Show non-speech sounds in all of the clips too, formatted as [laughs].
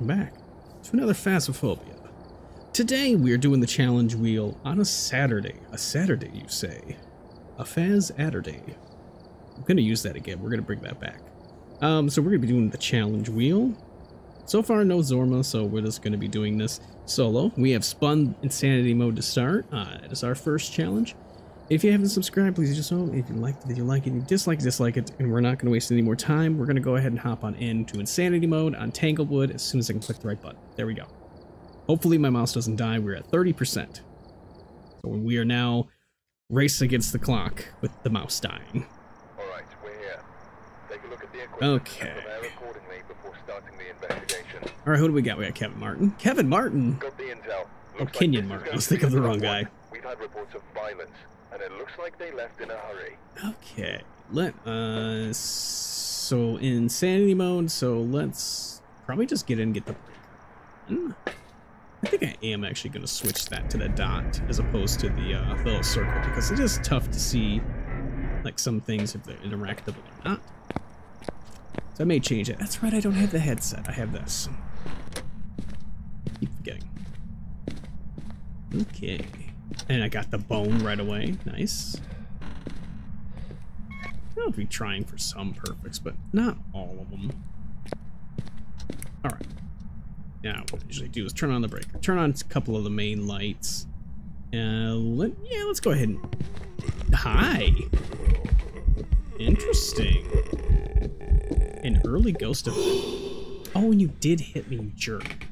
welcome back to another Phasmophobia. Today we are doing the challenge wheel on a Saturday. A Saturday, you say? A Phaz Saturday. I'm gonna use that again. We're gonna bring that back. Um, so we're gonna be doing the challenge wheel. So far, no Zorma, so we're just gonna be doing this solo. We have spun insanity mode to start. Uh, it is our first challenge. If you haven't subscribed, please do so. If you like it, you like it. If you dislike it, dislike it. And we're not going to waste any more time. We're going to go ahead and hop on into Insanity mode on Tanglewood as soon as I can click the right button. There we go. Hopefully my mouse doesn't die. We're at 30%. So we are now racing against the clock with the mouse dying. All right, we're here. Take a look at the equipment Okay. accordingly before starting the investigation. All right, who do we got? We got Kevin Martin. Kevin Martin? Got the intel. Oh, Kenyon is Martin. I was thinking of the wrong guy. We've had reports of violence, and it looks like they left in a hurry. Okay. Let us... So insanity mode, so let's probably just get in and get the breaker. Hmm. I think I am actually going to switch that to the dot as opposed to the uh, little circle because it is tough to see like some things if they're interactable or not. So I may change it. That's right, I don't have the headset. I have this. Keep forgetting. Okay. And I got the bone right away. Nice. I'll be trying for some perfects, but not all of them. Alright. Now, what I usually do is turn on the breaker. Turn on a couple of the main lights. Uh, let, yeah, let's go ahead and... Hi! Interesting. An early ghost of... Oh, and you did hit me, jerk.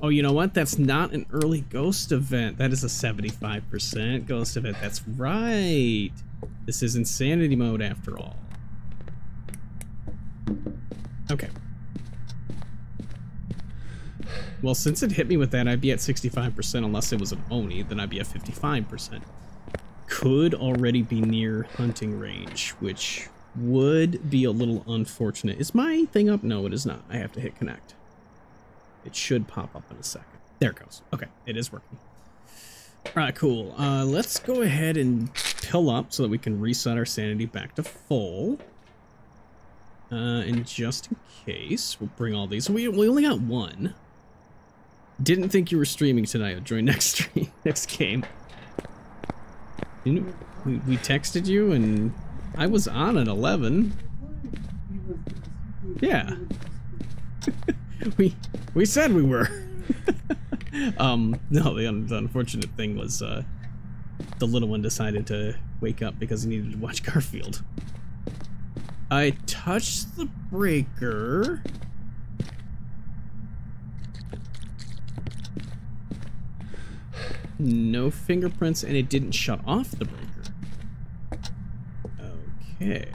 Oh, you know what? That's not an early ghost event. That is a 75% ghost event. That's right. This is insanity mode after all. Okay. Well, since it hit me with that, I'd be at 65% unless it was an Oni, then I'd be at 55%. Could already be near hunting range, which would be a little unfortunate. Is my thing up? No, it is not. I have to hit connect. It should pop up in a second. There it goes. Okay, it is working. All right, cool. Uh, let's go ahead and pill up so that we can reset our sanity back to full. Uh, and just in case, we'll bring all these. We, we only got one. Didn't think you were streaming tonight. Join [laughs] next stream, next game. Didn't, we, we texted you and I was on at 11. Yeah. [laughs] we we said we were. [laughs] um, no, the, un the unfortunate thing was uh, the little one decided to wake up because he needed to watch [laughs] Garfield. I touched the breaker. No fingerprints, and it didn't shut off the breaker. Okay.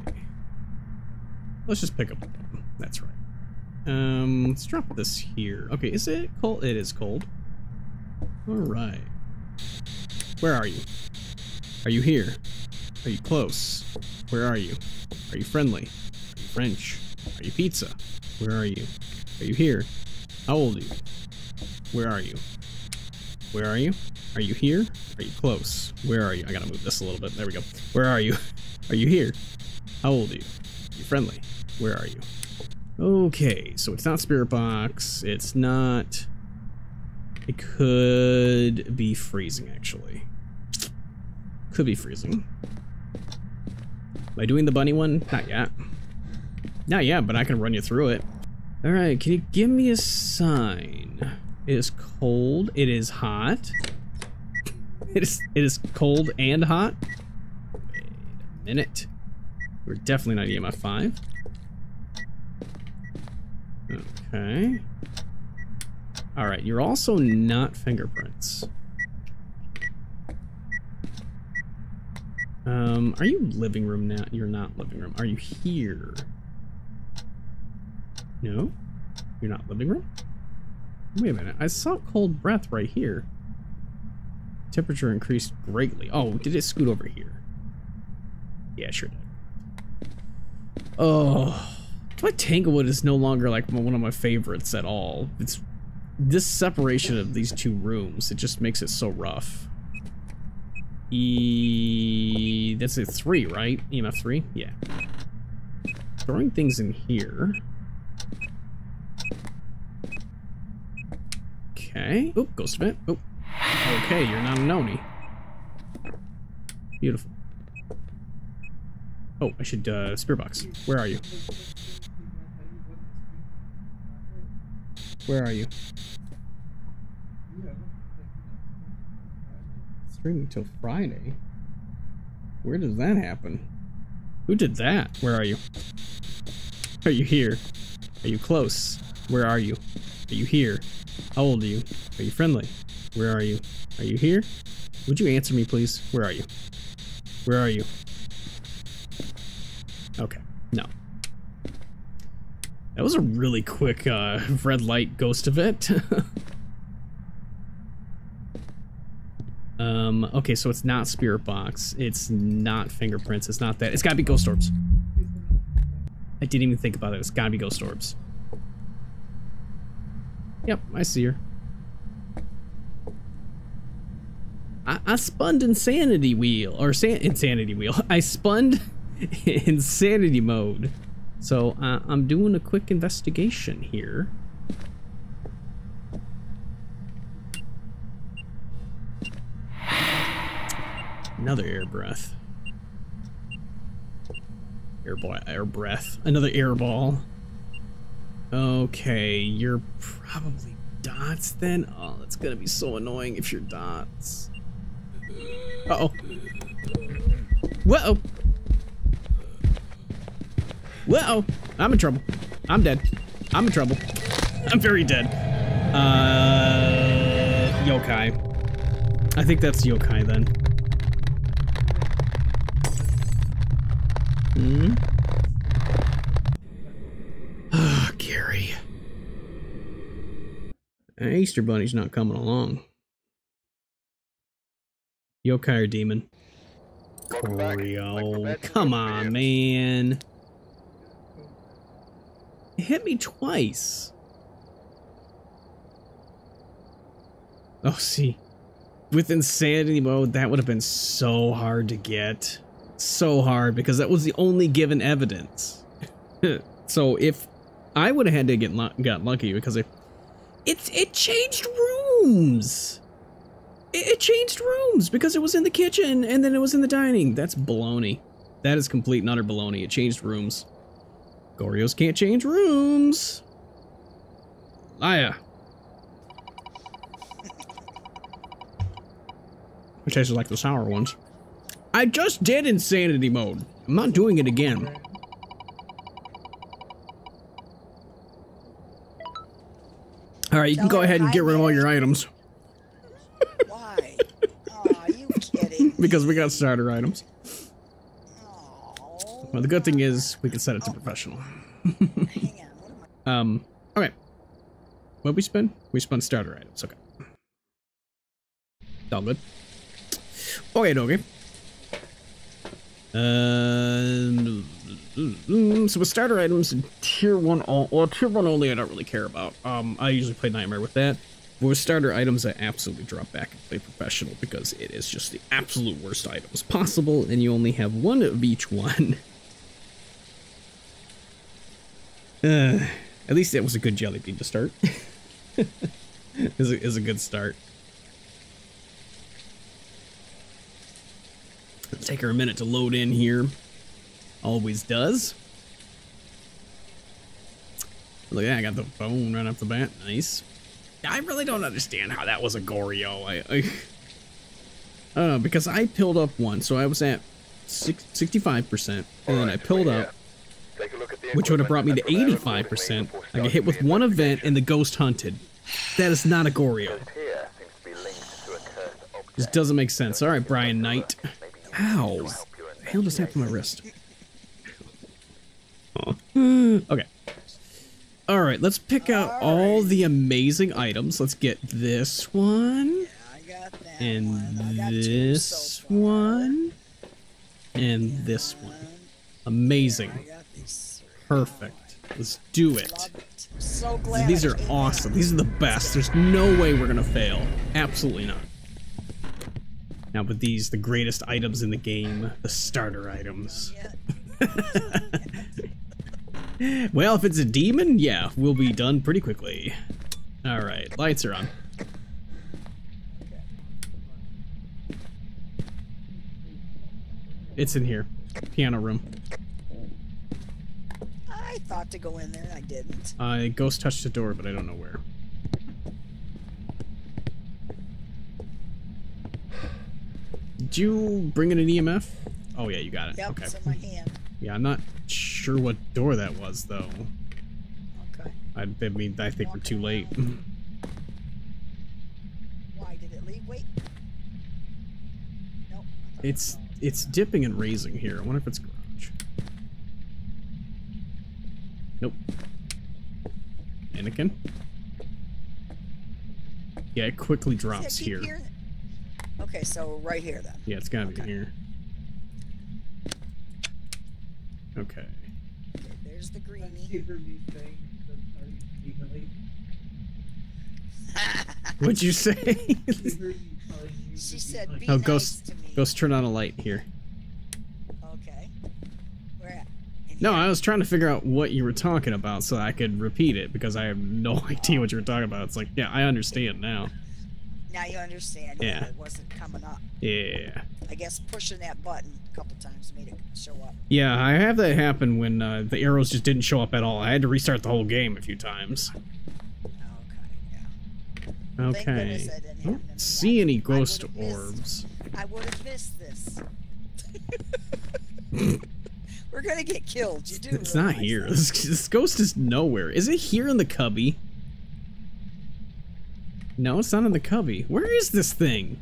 Let's just pick up. That's right. Um, let's drop this here. Okay, is it cold? It is cold. All right. Where are you? Are you here? Are you close? Where are you? Are you friendly? Are you French? Are you pizza? Where are you? Are you here? How old are you? Where are you? Where are you? Are you here? Are you close? Where are you? I gotta move this a little bit. There we go. Where are you? Are you here? How old are you? Are you friendly? Where are you? Okay, so it's not Spirit Box. It's not... It could be freezing, actually. Could be freezing. Am I doing the bunny one? Not yet. Not yet, but I can run you through it. Alright, can you give me a sign? It is cold. It is hot. It is, it is cold and hot. Wait a minute. We're definitely not EMF 5. Okay. Alright, you're also not fingerprints. Um, are you living room now? You're not living room. Are you here? No? You're not living room? Wait a minute. I saw cold breath right here. Temperature increased greatly. Oh, did it scoot over here? Yeah, sure did. Oh, but Tanglewood is no longer like one of my favorites at all. It's this separation of these two rooms. It just makes it so rough. E that's a three, right? EMF three? Yeah. Throwing things in here. Okay. Oop, ghost event. Oop. Okay, you're not an Oni. Beautiful. Oh, I should, uh, spirit box. Where are you? Where are you? Streaming till Friday? Where does that happen? Who did that? Where are you? Are you here? Are you close? Where are you? Are you here? How old are you? Are you friendly? Where are you? Are you here? Would you answer me, please? Where are you? Where are you? Okay, no. That was a really quick uh, red light ghost event. [laughs] um, okay, so it's not spirit box. It's not fingerprints. It's not that. It's gotta be ghost orbs. I didn't even think about it. It's gotta be ghost orbs. Yep, I see her. I, I spun insanity wheel or san insanity wheel. [laughs] I spun [laughs] insanity mode. So uh, I'm doing a quick investigation here. Another air breath. Air, air breath. Another air ball. Okay, you're probably dots then? Oh, that's gonna be so annoying if you're dots. Uh-oh. Whoa! Whoa! I'm in trouble. I'm dead. I'm in trouble. I'm very dead. Uh, yokai. I think that's yokai then. Hmm? Ah, Gary. Easter Bunny's not coming along. Yokai or demon? Welcome. Goryo. Come on, man. It hit me twice. Oh, see. With insanity mode, that would have been so hard to get. So hard, because that was the only given evidence. [laughs] so if I would have had to get got lucky because it, it, it changed rooms. It, it changed rooms because it was in the kitchen and then it was in the dining. That's baloney. That is complete and utter baloney. It changed rooms. Goryos can't change rooms. Liar. It tasted like the sour ones. I just did insanity mode. I'm not doing it again. All right, you can Tell go ahead and get rid of all your items Why? Aw, you kidding? [laughs] because we got starter items. Well, the good thing is we can set it to professional. [laughs] Um, okay. What we spend? We spent starter items. Okay. All good. Okay, okay. Um, so with starter items and tier one, all well, tier one only, I don't really care about. Um, I usually play Nightmare with that. But with starter items, I absolutely drop back and play professional because it is just the absolute worst items possible, and you only have one of each one. [laughs] Uh, at least it was a good jelly bean to start. [laughs] is a, is a good start. It'll take her a minute to load in here. Always does. Look at that, I got the phone right off the bat. Nice. I really don't understand how that was a Goryo. I, I, know, because I pilled up one, so I was at 65%, and then I pilled up, which would have brought me to equipment and prepare 85%. I get hit with one event and the ghost hunted. That is not a Goryo. Ghost here seems to be linked to a cursed object. This doesn't make sense. All right, Brian Knight. Ow. will help you The hell just happened to my wrist? [laughs] Okay. All right, let's pick out all the amazing items. Let's get this one I got that and one. I got two this one and this one. Amazing. Perfect. Let's do it. So glad. These are awesome. These are the best. There's no way we're gonna fail. Absolutely not. Now with these, the greatest items in the game, the starter items. [laughs] well, if it's a demon, yeah, we'll be done pretty quickly. All right, lights are on. It's in here, piano room. I thought to go in there, I didn't. Uh, ghost touched the door, but I don't know where. Did you bring in an EMF? Oh yeah, you got it. Yep, okay. it's in my hand. Yeah, I'm not sure what door that was though. Okay. I, I mean, I think we're too late. Why did it leave? Wait. Nope. It's it. it's dipping and raising here. I wonder if it's Nope. Anakin. Yeah, it quickly drops keep here. hearing. Okay, so right here then. Yeah, it's gotta be here. Okay. Okay, there's the She greenie. heard me saying that I evenly. [laughs] What'd you say? She heard me telling you she to said, be "Be Oh, nice ghost- to me." Ghost, turn on a light here. Okay. Where at? In No. I was trying to figure out what you were talking about so I could repeat it because I have no [laughs] idea what you were talking about. It's like, yeah, I understand now. Now you understand. Yeah. It wasn't coming up. Yeah. I guess pushing that button a couple times made it show up. Yeah, I have that happen when uh, the arrows just didn't show up at all. I had to restart the whole game a few times. Okay, yeah. Thank Okay. didn't I happen to me. don't see any ghost missed. orbs. I would have missed this. [laughs] [laughs] We're gonna get killed. You do. It's not here. This, this ghost is nowhere. Is it here in the cubby? No, it's not in the cubby. Where is this thing?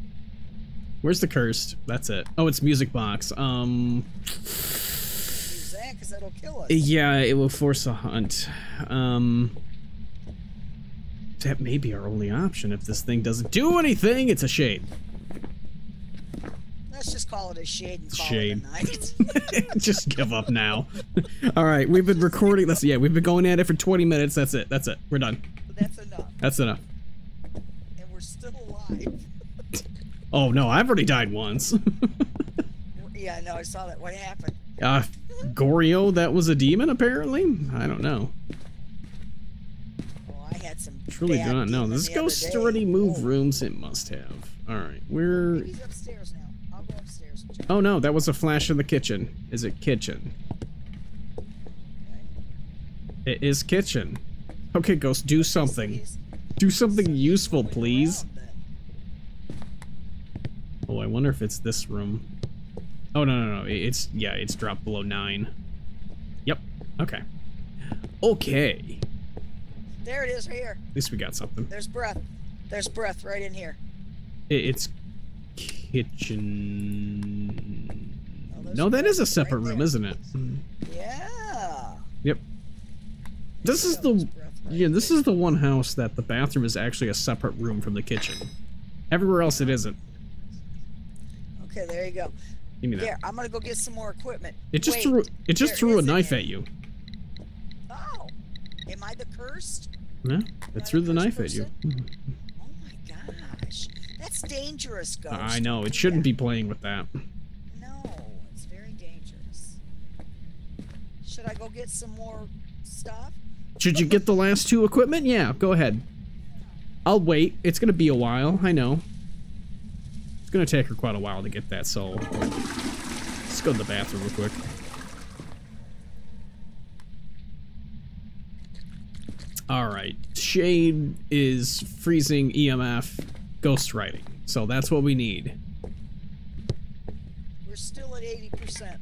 Where's the cursed? That's it. Oh, it's music box. Um, that because that'll kill us. yeah, it will force a hunt. Um, that may be our only option if this thing doesn't do anything. It's a shade. Let's just call it a shade and call Shade. it a night. [laughs] [laughs] Just give up now. [laughs] All right, we've been recording. Let's yeah, we've been going at it for 20 minutes. That's it. That's it. We're done. that's enough, That's enough. and we're still alive. Oh no, I've already died once. yeah, no, I saw that. What happened? uh, Goryo, that was a demon apparently. I don't know. Oh, I had some. Truly bad do not know. This ghost day. already moved Oh, rooms. It must have. All right, we're. Maybe he's upstairs now. I'll go upstairs and check. Oh no, that was a flash in the kitchen. Is it kitchen? It is kitchen. Okay, ghost, do something. Do something useful, please. Oh, I wonder if it's this room. Oh no no no! It's yeah, it's dropped below nine. Yep. Okay. Okay. There it is, right here. At least we got something. There's breath. There's breath right in here. It's kitchen. Oh, No, that is a separate right room, there. isn't it? Yeah. Yep. This is the yeah. This is the one house that the bathroom is actually a separate room from the kitchen. Everywhere else, it isn't. Okay, there you go. Give me that. There, I'm gonna go get some more equipment. It just Wait, threw it just threw a knife at you. Oh, am I the cursed? Yeah, it threw the knife at you. My gosh, that's dangerous, ghost. I know it shouldn't that. be playing with that. No, it's very dangerous. Should I go get some more stuff? Should you get the last two equipment? Yeah, go ahead. I'll wait. It's gonna be a while. I know. It's gonna take her quite a while to get that. So let's go to the bathroom real quick. All right. Shade is freezing EMF, ghost writing. So that's what we need. We're still at 80%.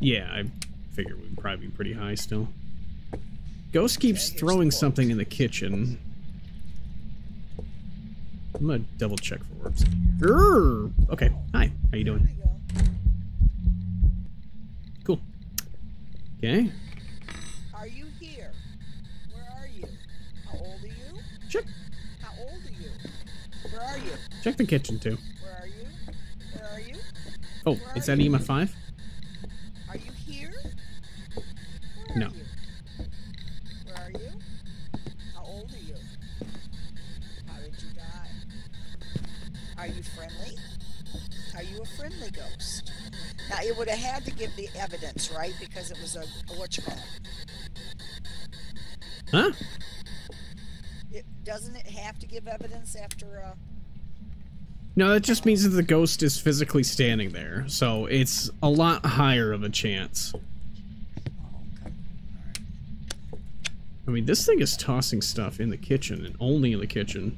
Yeah, I figure we'd probably be pretty high still. Ghost keeps here's throwing something in the kitchen. I'm gonna double check for orbs. Okay, hi. How you doing? Cool. Okay. Are you here? Where are you? How old are you? Check How old are you? Where are you? Check the kitchen too. Where are you? Where are you? Oh, Where is that you? EMF five? Are you here? Where No. Are you? Where are you? How old are you? How did you die? Are you friendly? Are you a friendly ghost? Now it would have had to give the evidence, right? Because it was a, a what you call it? Huh? it? Doesn't it have to give evidence after uh No, that just means that the ghost is physically standing there, so it's a lot higher of a chance. I mean, this thing is tossing stuff in the kitchen, and only in the kitchen.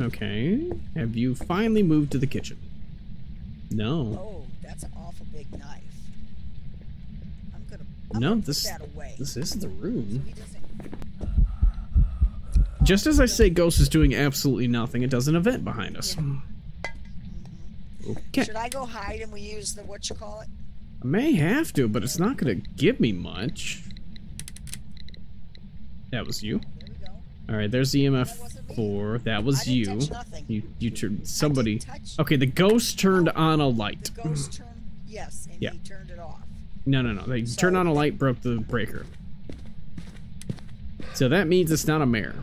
Okay, have you finally moved to the kitchen? No. Oh, that's an awful big knife. I'm gonna. I'm No, gonna put this- that away. This is the so room. doesn't. Just as I say Ghost is doing absolutely nothing, it does an event behind us. Okay. Should I go hide and we use the what you call it? I may have to, but it's not gonna give me much. That was you. There we go. Alright, there's That EMF wasn't me. 4. That was you. You you turned somebody. Okay, the ghost turned on a light. The [laughs] ghost turned. Yes, and Yeah. he turned it off. No, no, no. They So- turned on a light, broke the breaker. So that means it's not a mare.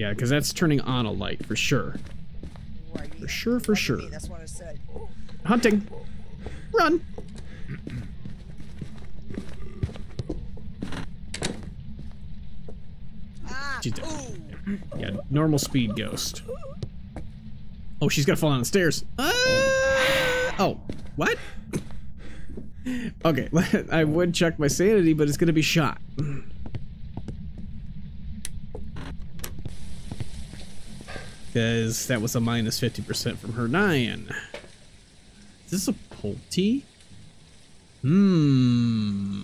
Yeah, because that's turning on a light for sure. For sure, for sure. That's what I said. Hunting. Run. Ah. She's dead. Ooh. Yeah, normal speed ghost. Oh, she's gonna fall down the stairs. Ah! Oh, what? Okay, [laughs] I would check my sanity, but it's gonna be shot. Because that was a minus 50% from her 9. Is this a Pulte? Hmm.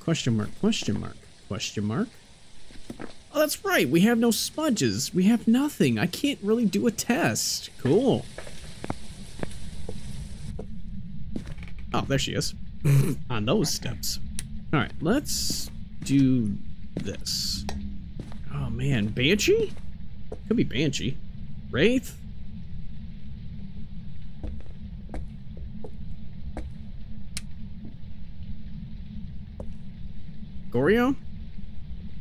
Question mark, question mark, question mark. Oh, that's right. We have no smudges. We have nothing. I can't really do a test. Cool. Oh, there she is. [laughs] On those steps. All right, let's do this. Oh man, Banshee? Could be Banshee. Wraith? Goryo?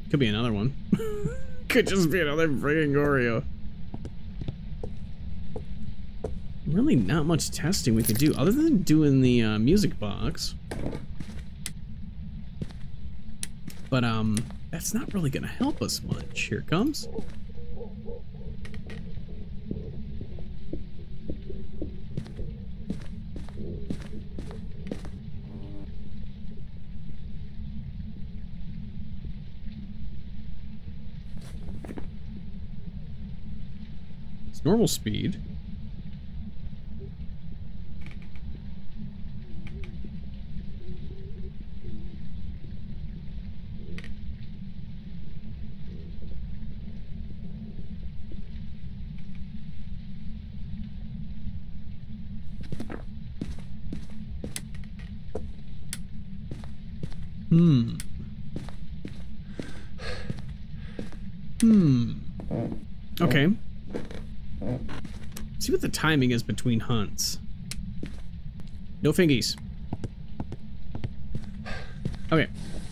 Could be another one. [laughs] Could just be another friggin' Goryo. Really not much testing we could do other than doing the uh, music box. But, um, that's not really gonna help us much. Here comes. It's normal speed. Hmm. Hmm. Okay. See what the timing is between hunts. No fingies. Okay,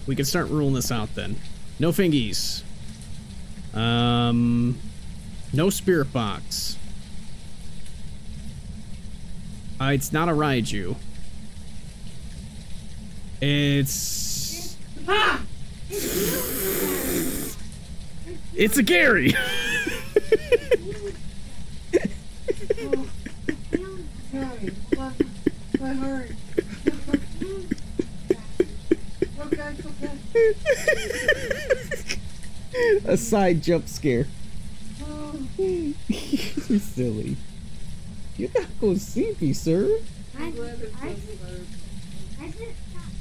we can start ruling this out then. No fingies. Um, no spirit box. Uh, it's not a Raiju. It's... Ah! It's a Gary! [laughs] Sorry, my, my okay, okay. a side jump scare. [laughs] Oh, Silly. You gotta go sleepy, sir. I'm I, glad it's I, not just, the bird. I just thought,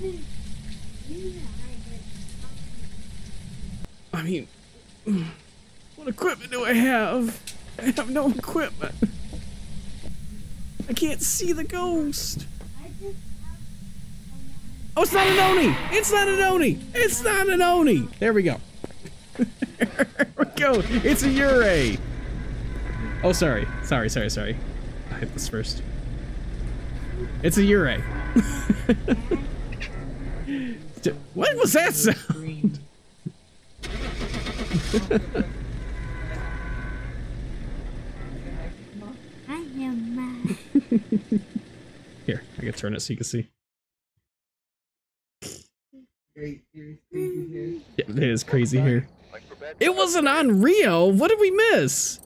you know, I I mean, what equipment do I have? I have no equipment. I can't see the ghost. Oh, it's not an Oni! It's not an Oni! It's not an Oni! There we go. [laughs] there we go. It's a Yurei. Oh, sorry. Sorry, sorry, sorry. I hit this first. It's a Yurei. [laughs] What was that sound? [laughs] I am mad. [laughs] Here, I can turn it so you can see. Great, crazy here. Yeah, it is crazy here. Like for bed- It wasn't Onryo. What did we miss?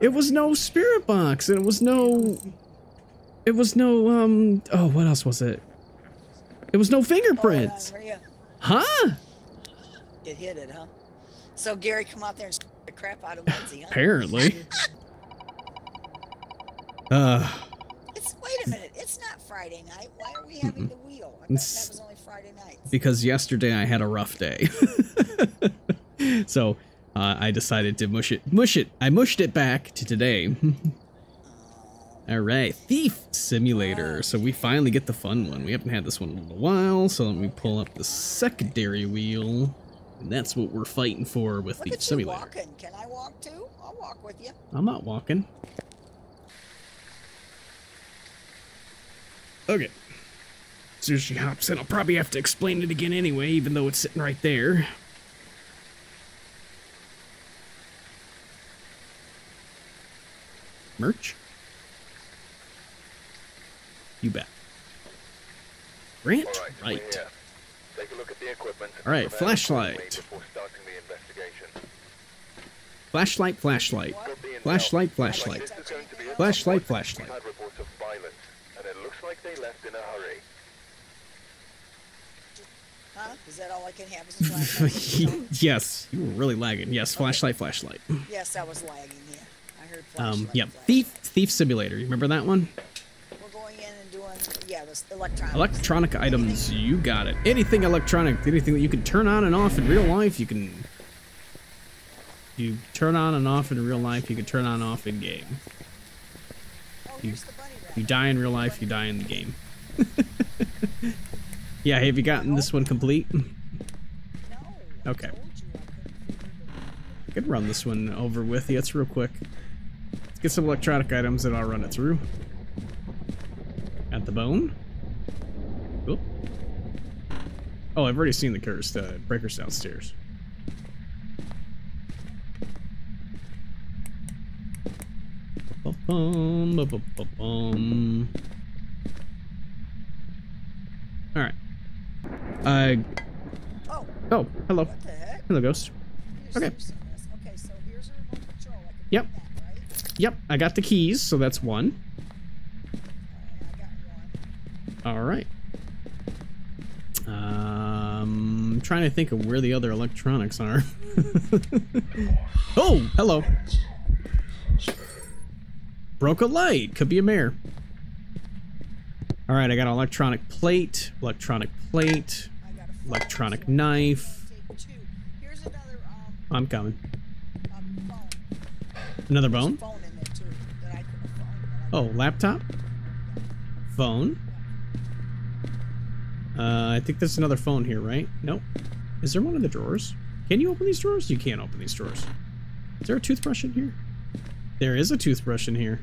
It was no spirit box. and It was no. It was no. Um. Oh, what else was it? It was no fingerprints. Oh, Huh? It hit it, huh? So Gary come out there and the crap out of Lindsay, huh? Apparently. [laughs] Uh. [sighs] It's wait a minute. It's not Friday night. Why are we having the wheel? I thought that was only Friday nights. because yesterday I had a rough day. [laughs] so uh, I decided to mush it. Mush it. I mushed it back to today. [laughs] All right, Thief Simulator. So we finally get the fun one. We haven't had this one in a little while. So let me pull up the secondary wheel. And that's what we're fighting for with Look Thief Simulator. walking. Can I walk too? I'll walk with you. I'm not walking. Okay. As soon as she hops in, I'll probably have to explain it again anyway, even though it's sitting right there. Merch? You bet. Grant right, right. Take a look at the equipment. All right, flashlight. me Before starting the investigation. Flashlight, flashlight. Got the intel. Flashlight, flashlight. this is going to be a Flashlight, flashlight. Had reports of violence, and it looks like they left in a hurry. Huh? Is that all I can have? Is a flashlight? [laughs] yes, you were really lagging. Yes, flashlight, flashlight. yes, I was lagging. Yeah, I heard flashlight. Um, yep. flashlight. Thief, Thief Simulator. You remember that one? We're going in and doing yeah, this electronics. Electronic items. You got it. Anything electronic. Anything that you can turn on and off in real life. You can. You turn on and off in real life. You can turn on and off in game. Oh, you- here's the bunny rabbit. You die in real life. You die in the game. [laughs] yeah. Have you gotten this one complete? [laughs] Okay. I couldn't figure it out. I could run this one over with you. It's real quick. Let's get some electronic items and I'll run it through. At the bone. Cool. Oh, I've already seen the cursed uh, breakers downstairs. Ba-bum, ba-ba-ba-bum. All right. Uh. Oh, Oh, hello. what the heck? Hello, ghost. Okay. some of this. Okay, so here's a remote control. I can Yep. that, right? Yep, I got the keys, so that's one. Alright, I got one. All right. Um, trying to think of where the other electronics are. [laughs] oh, hello. Broke a light. Could be a mare. All right, I got an electronic plate, electronic plate, electronic knife. I'm coming. Another bone. Oh, laptop. Phone. Uh, I think there's another phone here, right? Nope. Is there one in the drawers? Can you open these drawers? You can't open these drawers. Is there a toothbrush in here? There is a toothbrush in here.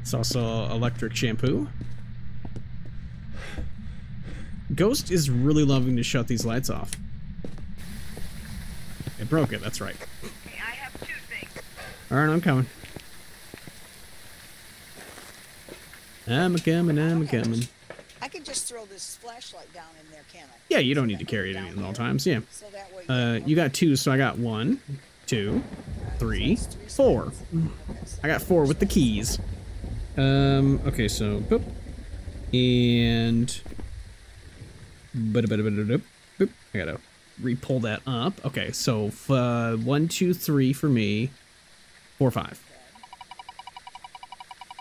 It's also electric shampoo. Ghost is really loving to shut these lights off. It broke it, that's right. I have two things. Alright, I'm coming. I'm a coming, I'm a coming. I could just throw this flashlight down in there, can I? Yeah, you don't need to carry it in at all times, yeah. So that way. Uh, you got two, so I got one, two, three, four. I got four with the keys. Um, okay, so, boop. And... Boop. I gotta re-pull that up. Okay, so, f- uh, one, two, three for me. Four, five.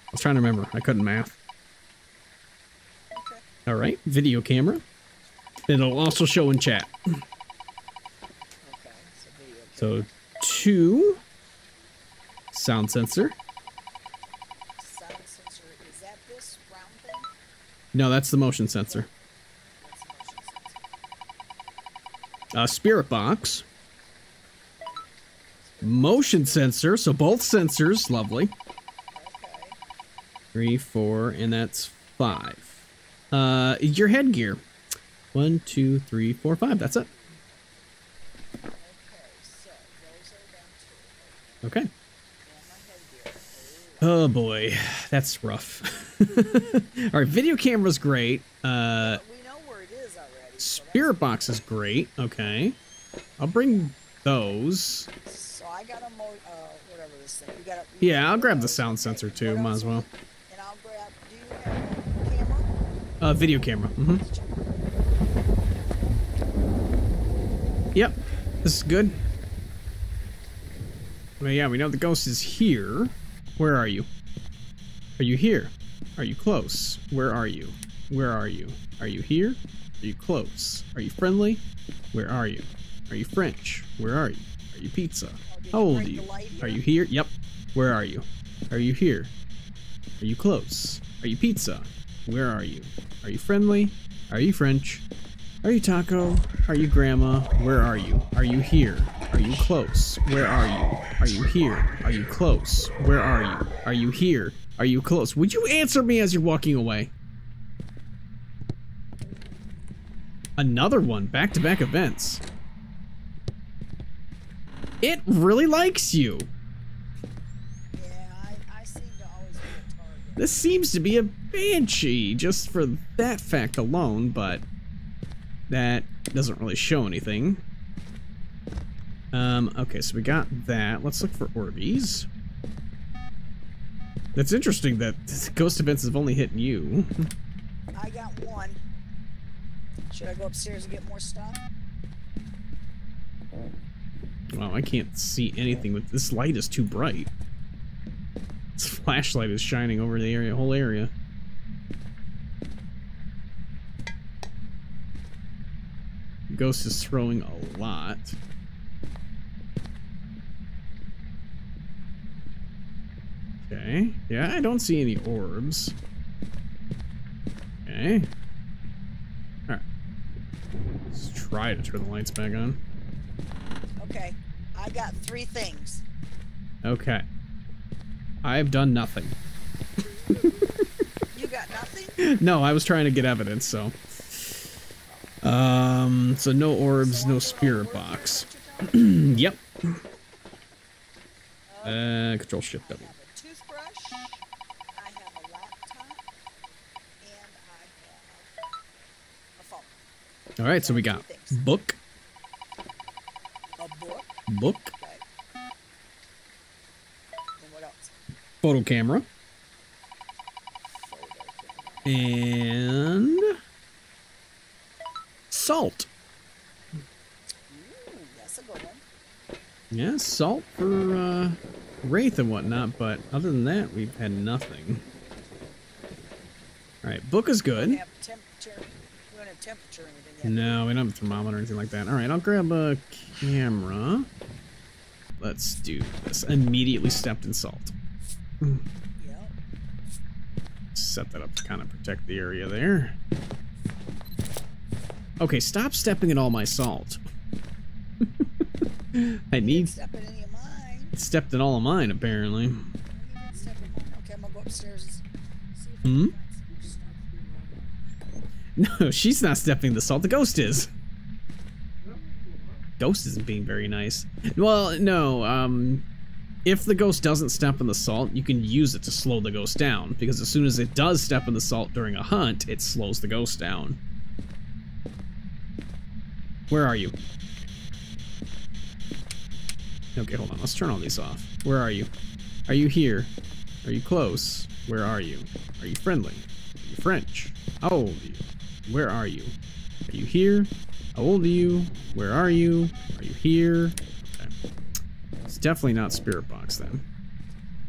I was trying to remember. I couldn't math. Okay. All right, video camera. It'll also show in chat. Okay. So. So two sound sensor. Sound sensor. Is that this round thing? No, that's the motion sensor. That's the motion sensor. A spirit box. Motion sensor, so both sensors, lovely. Three, four, and that's five. Uh, your headgear. One, two, three, four, five. That's it. Okay. So those are down two. Okay. And my headgear. Oh boy, that's rough. [laughs] All right, video camera's great. Uh, We know Spirit box is great. Okay. I'll bring those. So I got a mo, uh, whatever this thing. You got a, you Yeah, I'll grab the sound sensor too. Might as well. And I'll grab. Do you have a camera? Uh, video camera. Mm -hmm. Yep. This is good. Well, yeah, we know the ghost is here. Where are you? Are you here? Are you close? Where are you? Where are you? Are you here? Are you close? Are you friendly? Where are you? Are you French? Where are you? Are you pizza? How old are you? Are you here? Yep. Where are you? Are you here? Are you close? Are you pizza? Where are you? Are you friendly? Are you French? Are you taco? Are you grandma? Where are you? Are you here? Are you close? Where are you? Are you here? Are you close? Where are you? Are you here? Are you close? Would you answer me as you're walking away? Another one, back-to-back events. It really likes you. Yeah, I, I seem to always be a target. This seems to be a banshee just for that fact alone, but that doesn't really show anything. Um, okay, so we got that. Let's look for Orbeez. That's interesting that [laughs] ghost events have only hit you. I got one. Should I go upstairs and get more stuff? Wow, I can't see anything with this light is too bright. This [laughs] flashlight is shining over the area, whole area. Ghost is throwing a lot. Okay. Yeah, I don't see any orbs. Okay. Alright. Let's try to turn the lights back on. Okay, I got three things. Okay. I've done nothing. You got nothing? [laughs] No, I was trying to get evidence, so. Um, so no orbs, no spirit box. [clears throat] yep. Uh, control shift W. have a toothbrush. I have a laptop. And I have a phone. All right, so we got book, A book. book, photo camera, and salt. One. Yeah, salt for uh, wraith and whatnot, but other than that, we've had nothing. All right, book is We good. Don't have temperature. We don't have temperature or anything yet. No, we don't have a thermometer or anything like that. All right, I'll grab a camera. Let's do this. Immediately stepped in salt. Yep. Set that up to kind of protect the area there. Okay, stop stepping in all my salt. [laughs] I need Step in any of mine. stepped in all of mine apparently. Step in mine. Okay, I'm gonna go upstairs see if I Hmm? can find some more stuff. No, [laughs] she's not stepping the salt. The ghost is. Ghost isn't being very nice. Well, no. Um, if the ghost doesn't step in the salt, you can use it to slow the ghost down. Because as soon as it does step in the salt during a hunt, it slows the ghost down. Where are you? Okay, hold on. Let's turn all these off. Where are you? Are you here? Are you close? Where are you? Are you friendly? Are you French? How old are? Where are you? Are you here? How old are you? Where are you? Are you here? Okay. It's definitely not Spirit Box then.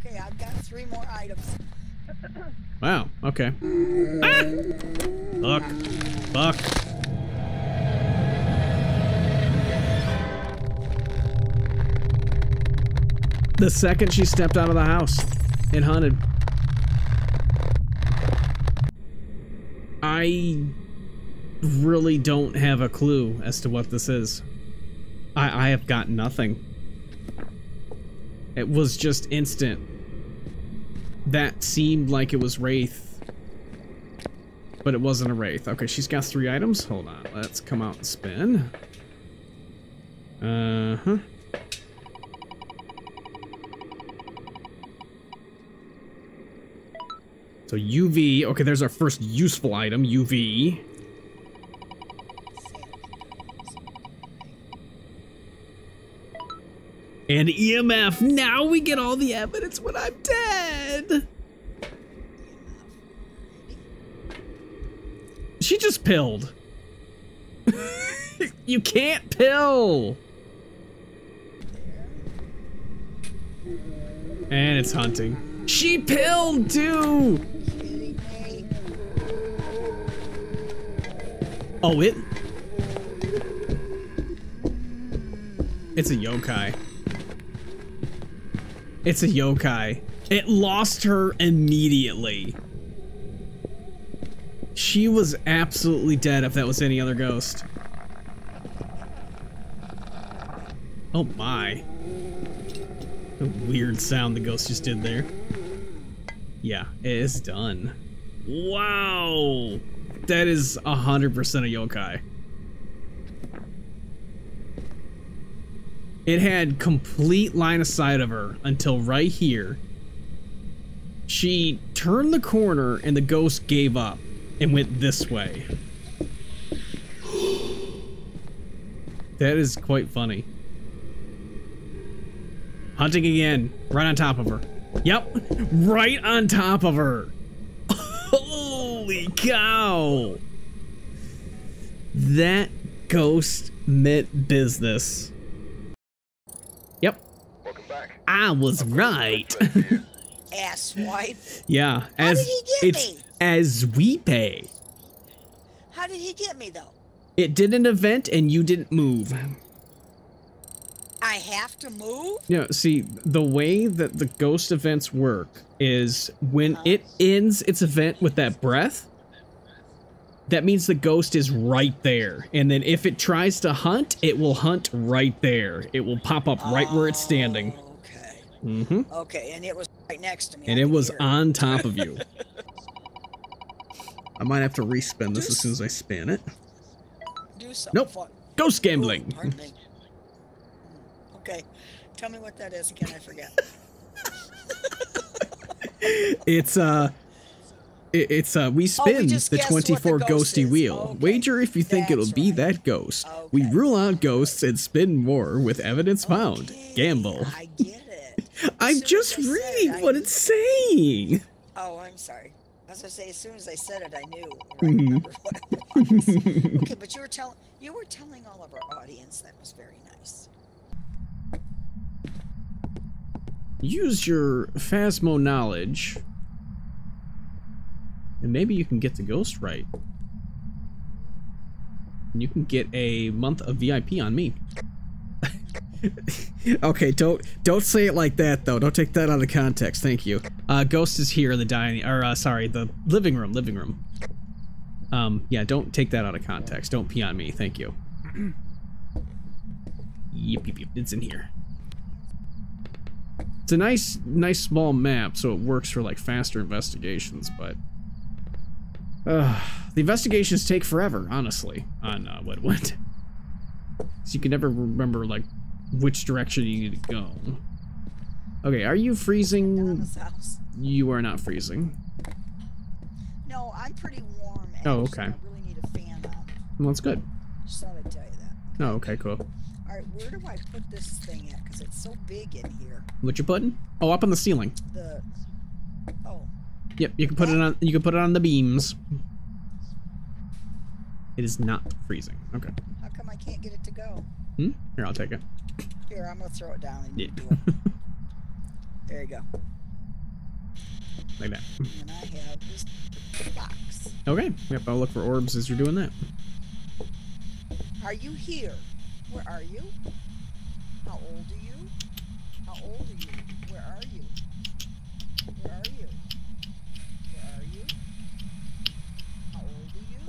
Okay, I've got three more items. [clears throat] Wow, okay. Ah! Buck. Buck. The second she stepped out of the house, it hunted. I really don't have a clue as to what this is. I, I have got nothing. It was just instant. That seemed like it was Wraith. But it wasn't a Wraith. Okay, she's got three items. Hold on. Let's come out and spin. Uh-huh. So UV. Okay, there's our first useful item, UV. And EMF. Now we get all the evidence when I'm dead. She just pilled. [laughs] you can't pill. And it's hunting. She pilled too. Oh, it. It's a yokai. It's a yokai. It lost her immediately. She was absolutely dead if that was any other ghost. Oh my. A weird sound the ghost just did there. Yeah, it is done. Wow! That is 100% a yokai. It had complete line of sight of her until right here. She turned the corner and the ghost gave up and went this way. [gasps] that is quite funny. Hunting again, right on top of her. Yep, right on top of her. [laughs] Holy cow! That ghost meant business. Yep, Welcome back. I was right. Asswipe. yeah, as did he get it's me? as we pay. How did he get me though? It did an event and you didn't move. I have to move? You know, see, the way that the ghost events work is when uh-huh. it ends its event with that breath, that means the ghost is right there. And then if it tries to hunt, it will hunt right there. It will pop up right where it's standing. Oh. Okay. hmm Okay, and it was right next to me. I And it was hear on top of you. [laughs] I might have to respin this as soon as I spin it. Do something Nope. fun. Ghost Ooh, gambling. pardon me. Okay. Tell me what that is again. I forget. [laughs] It's uh it- it's uh we spin Oh, just the guessed what the 24 ghost ghosty is. wheel. Okay. Wager if you think it'll be right. that ghost. We rule out ghosts and spin more with evidence found. Gamble. I get it. I'm just reading I what it's saying. Oh, I'm sorry. I was gonna say as soon as I said it, I knew. I Mhm. remembered what it was. [laughs] okay, but you were telling you were telling all of our audience that was very nice. Use your Phasmo knowledge. And maybe you can get the ghost right. And you can get a month of VIP on me. [laughs] okay, don't don't say it like that though. Don't take that out of context. Thank you. Uh, ghost is here in the dining, or uh, sorry, the living room. Living room. Um, yeah, don't take that out of context. Don't pee on me. Thank you. [clears throat] yep, yep, yep. It's in here. It's a nice, nice small map, so it works for like faster investigations. But uh, the investigations take forever, honestly, on uh, Wedwood. [laughs] So you can never remember like which direction you need to go. Okay, are you freezing? You are not freezing. No, I'm pretty warm. Oh, okay. I really need a fan on. Well, that's good. Just thought I'd tell you that. Oh, okay, cool. All right, where do I put this thing at? Because it's so big in here. What you putting? Oh, up on the ceiling. The oh, Yep, you can put it on. You can put it on the beams. It is not freezing. Okay. how come I can't get it to go? Hmm. Here, I'll take it. Here, I'm gonna throw it down and you Yeah. do. [laughs] There you go. like that. And I have this box. Okay. Yep. I'll look for orbs as you're doing that. Are you here? Where are you? How old are you? How old are you? Where are you? Where are you? Where are you? How old are you?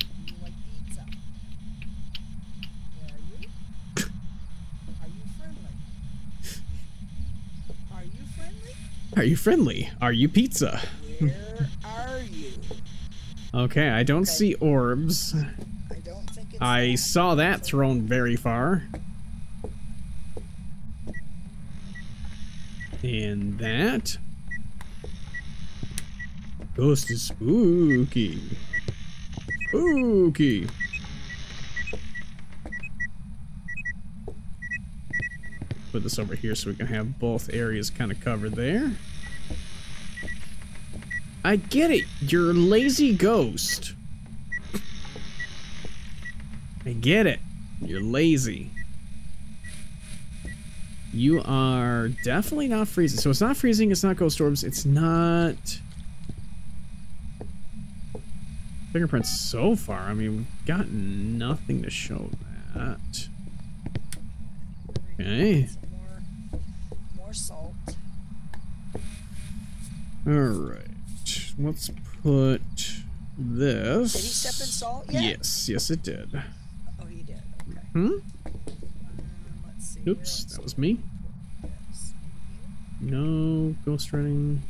Do you like pizza? Where are you? Are you friendly? Are you friendly? Are you friendly? Are you pizza? Where are you? Okay. I don't Okay. see orbs. I don't think it's I that. saw that thrown very far. And that. Ghost is spooky. Spooky. put this over here so we can have both areas kind of covered there. I get it. You're a lazy ghost. I get it. You're lazy. You are definitely not freezing. So it's not freezing, it's not ghost orbs, it's not fingerprints so far. I mean, we've got nothing to show that. Okay. More, more salt. Alright. Let's put this. Did he step in salt yet? Yes, yes it did. Oh, he did. Okay. Hmm? Um, let's see. where Oops, that was me. No ghost running.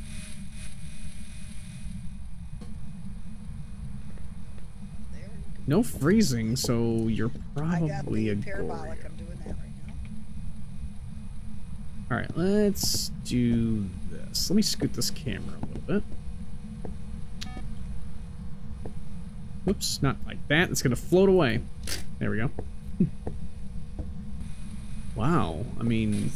There. you go. No freezing, so you're I got probably a parabolic. Doing that right now. Alright, let's do this. Let me scoot this camera a little bit. Oops, not like that. It's gonna float away. There we go. wow, I mean...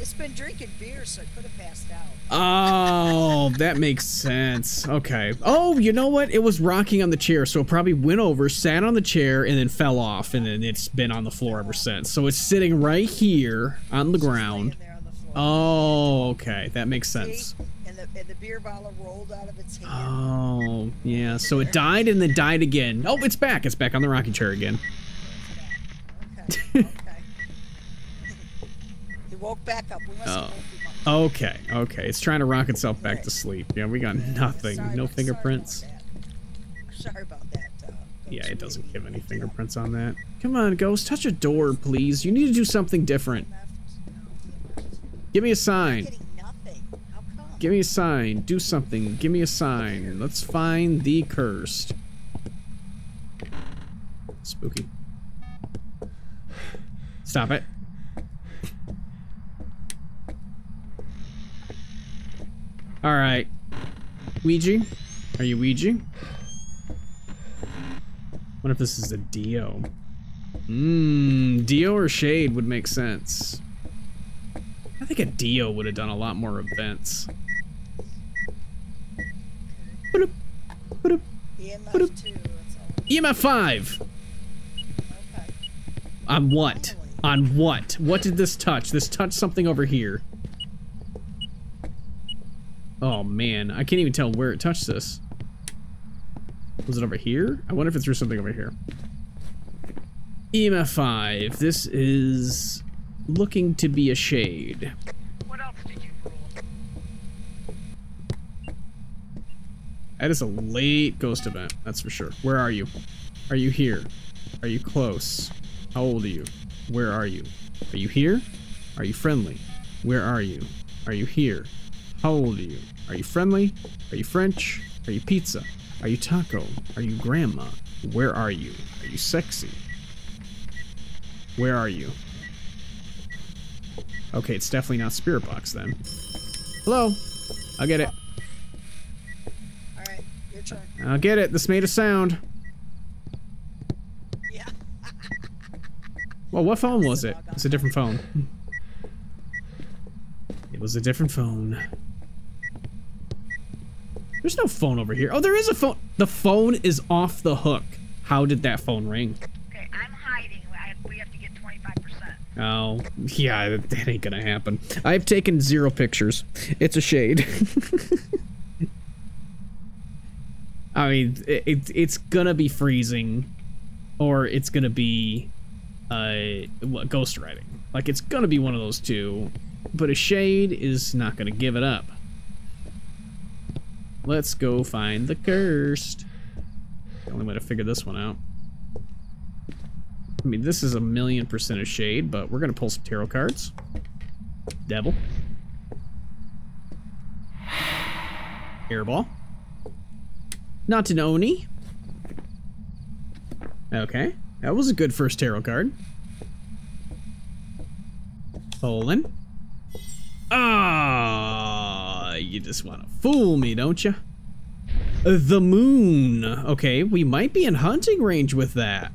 It's been drinking beer, so it could have passed out. Oh, that makes sense. Okay. Oh, you know what? It was rocking on the chair, so it probably went over, sat on the chair, and then fell off, and then it's been on the floor ever since. So it's sitting right here on the ground. Laying there on the floor. Oh, okay. That makes sense. And the, beer bottle rolled out of its hand. Oh, yeah. So it died and then died again. Oh, it's back. It's back on the rocking chair again. Okay. Okay. [laughs] he woke back up. We must have Oh. Okay, okay. It's trying to rock itself back to sleep. Yeah, we got nothing. Sorry No fingerprints. Sorry about that. Sorry about that. Uh, Yeah, it doesn't give any fingerprints on that. Come on, Ghost. Touch a door, please. You need to do something different. Left. No, he- Give me a sign. Getting nothing. How come? Give me a sign. Do something. Give me a sign. Let's find the cursed. Spooky. Stop it. Alright. Ouija? Are you Ouija? What if this is a Dio? Mmm, Dio or Shade would make sense. I think a Dio would have done a lot more events. EMF two. EMF 5! Okay. On what? On what? What did this touch? This touched something over here. Oh man, I can't even tell where it touched this. Was it over here? I wonder if it threw something over here. EMF 5. This is looking to be a shade. What else did you roll? That is a late ghost event, that's for sure. Where are you? Are you here? Are you close? How old are you? Where are you? Are you here? Are you friendly? Where are you? Are you here? How old are you? Are you friendly? Are you French? Are you pizza? Are you taco? Are you grandma? Where are you? Are you sexy? Where are you? Okay, it's definitely not Spirit Box then. Hello? I'll get it. All right. Your turn. I'll get it. This made a sound. Yeah. Well, what phone was it? It's a different phone. It was a different phone. There's no phone over here. Oh, there is a phone. The phone is off the hook. How did that phone ring? Okay, I'm hiding. I, we have to get 25%. Oh, yeah, that ain't gonna happen. I've taken zero pictures. It's a shade. [laughs] I mean, it, it, it's gonna be freezing, or it's gonna be uh, ghost riding. Like, it's gonna be one of those two, but a shade is not gonna give it up. Let's go find the cursed. The only way to figure this one out. I mean, this is a million percent a shade, but we're gonna pull some tarot cards. Devil. Airball. Not an Oni. Okay. That was a good first tarot card. Poland. Ah, you just want to fool me, don't you? The moon. Okay, we might be in hunting range with that.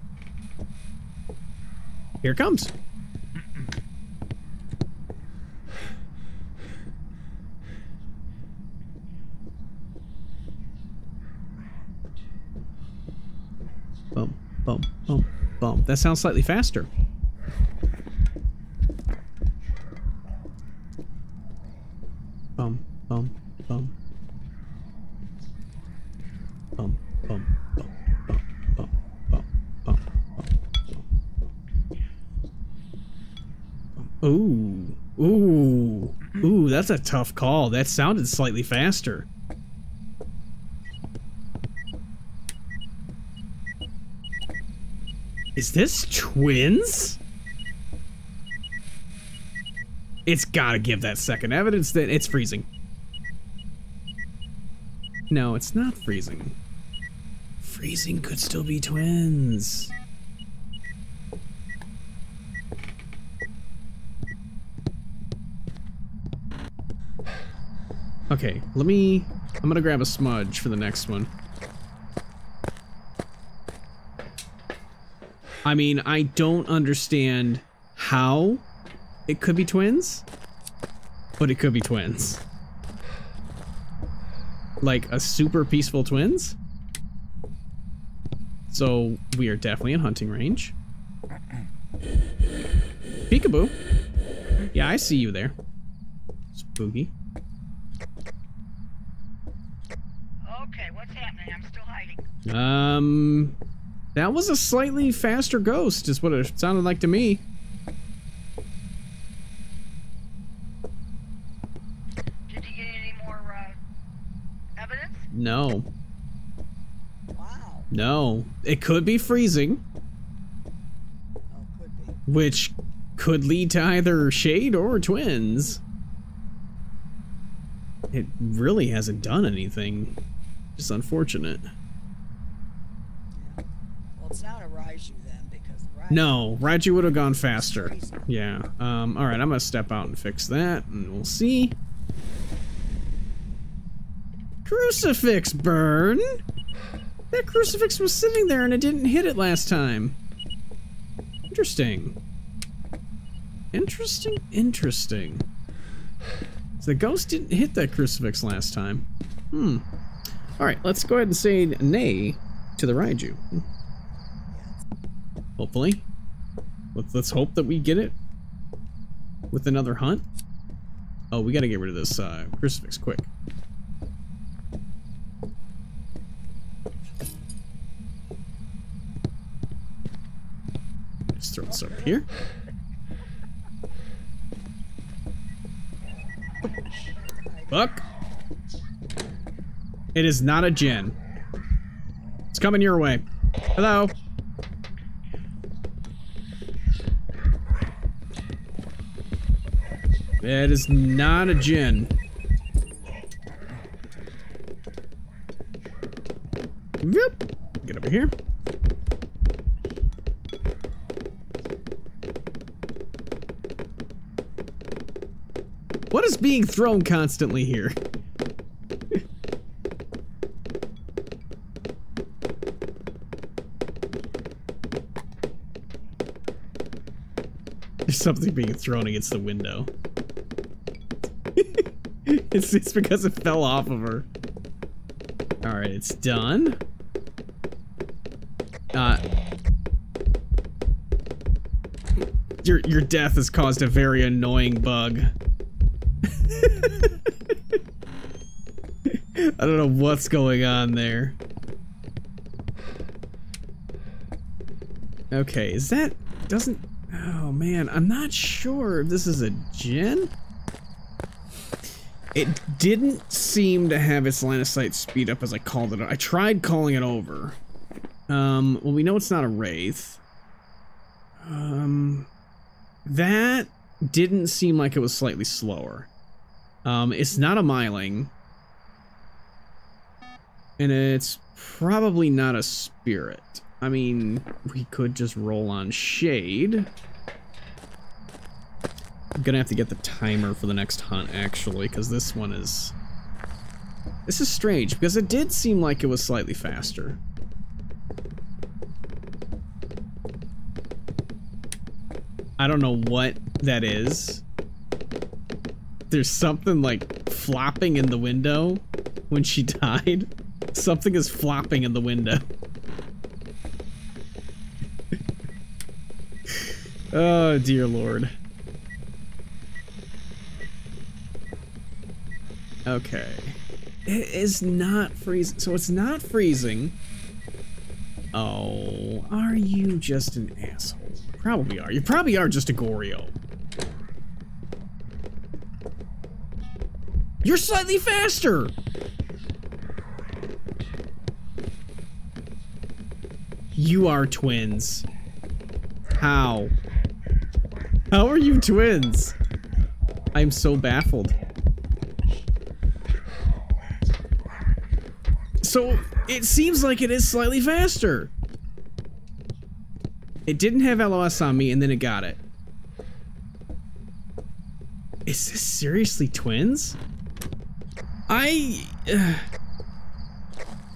Here comes. That sounds slightly faster. Bum, bum, bum. Bum, bum, bum, bum, bum, bum, bum, bum. Ooh, ooh, ooh, that's a tough call. That sounded slightly faster. Is this twins? It's gotta give that second evidence that it's freezing. No, it's not freezing. Freezing could still be twins. Okay, let me... I'm gonna grab a smudge for the next one. I mean, I don't understand how it could be twins, but it could be twins. Like a super peaceful twins. So we are definitely in hunting range. Peekaboo. Yeah, I see you there. Spooky. Okay, what's happening? I'm still hiding. Um, that was a slightly faster ghost, is what it sounded like to me. Did you get any more uh, evidence? No, Wow. no. It could be freezing, Oh, could be. which could lead to either shade or twins. It really hasn't done anything. Just unfortunate. Well, it's not a Raiju then, because Raiju No, Raiju would have gone faster. Yeah. Um, alright, I'm gonna step out and fix that, and we'll see. Crucifix burn? That crucifix was sitting there and it didn't hit it last time. Interesting. Interesting, interesting. So the ghost didn't hit that crucifix last time. Hmm. Alright, let's go ahead and say nay to the Raiju. Hopefully. Let's, let's hope that we get it with another hunt. Oh, we gotta get rid of this uh, crucifix quick. Just throw this up here. Fuck. It is not a Jinn. It's coming your way. Hello. It is not a Jinn. Yep. Get over here. What is being thrown constantly here? [laughs] There's something being thrown against the window. [laughs] it's, because it fell off of her. Alright, it's done. Uh, your, your death has caused a very annoying bug. [laughs] I don't know what's going on there. Okay, is that... doesn't... Oh man, I'm not sure if this is a Jinn. It didn't seem to have its line of sight speed up as I called it. I tried calling it over. Um, well, we know it's not a wraith. Um, that didn't seem like it was slightly slower. Um, it's not a myling. And it's probably not a spirit. I mean, we could just roll on shade. I'm gonna have to get the timer for the next hunt, actually, because this one is... This is strange, because it did seem like it was slightly faster. I don't know what that is. There's something like flopping in the window when she [laughs] died. Something is flopping in the window. [laughs] Oh, dear lord. Okay. It is not freezing. So it's not freezing. Oh, are you just an asshole? Probably are. You probably are just a Goryo. You're slightly faster! You are twins. How? How are you twins? I'm so baffled. So, it seems like it is slightly faster. It didn't have LOS on me, and then it got it. Is this seriously twins? I... Uh,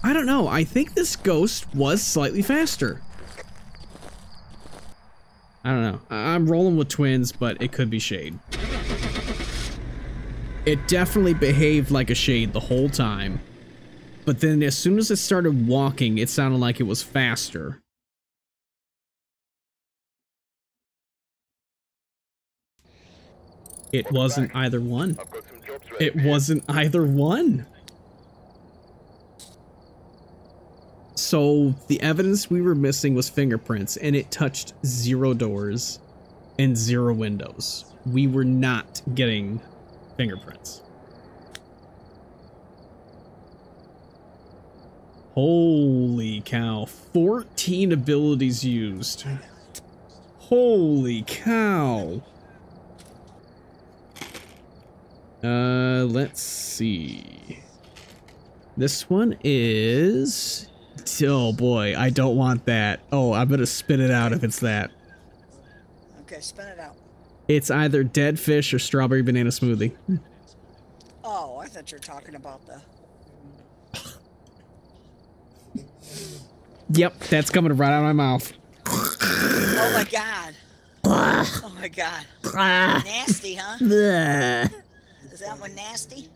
I don't know. I think this ghost was slightly faster. I don't know. I'm rolling with twins, but it could be Shade. It definitely behaved like a Shade the whole time. But then as soon as it started walking, it sounded like it was faster. It wasn't either one. I've got some jobs ready. It wasn't either one. So the evidence we were missing was fingerprints, and it touched zero doors and zero windows. We were not getting fingerprints. Holy cow. 14 abilities used. Holy cow. Uh, let's see. This one is. Oh boy, I don't want that. Oh, I'm gonna spit it out if it's that. Okay, spin it out. It's either dead fish or strawberry banana smoothie. Oh, I thought you were talking about the. Yep, that's coming right out of my mouth. Oh my god. Oh my god. Nasty, huh? Is that one nasty?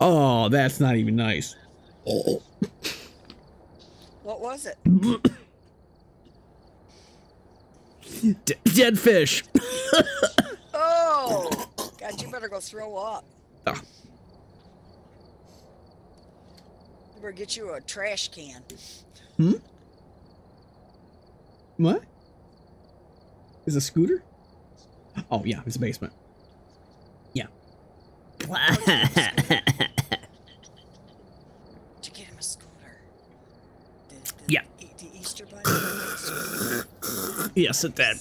oh, that's not even nice. What was it? D- dead fish. Oh! God, you better go throw up. Ah. You better get you a trash can. Hmm? What? Is a scooter? Oh yeah, it's a basement. Yeah. You get him a scooter? Did, did Yeah. The, the Easter Bunny? get him a scooter? yes, it did.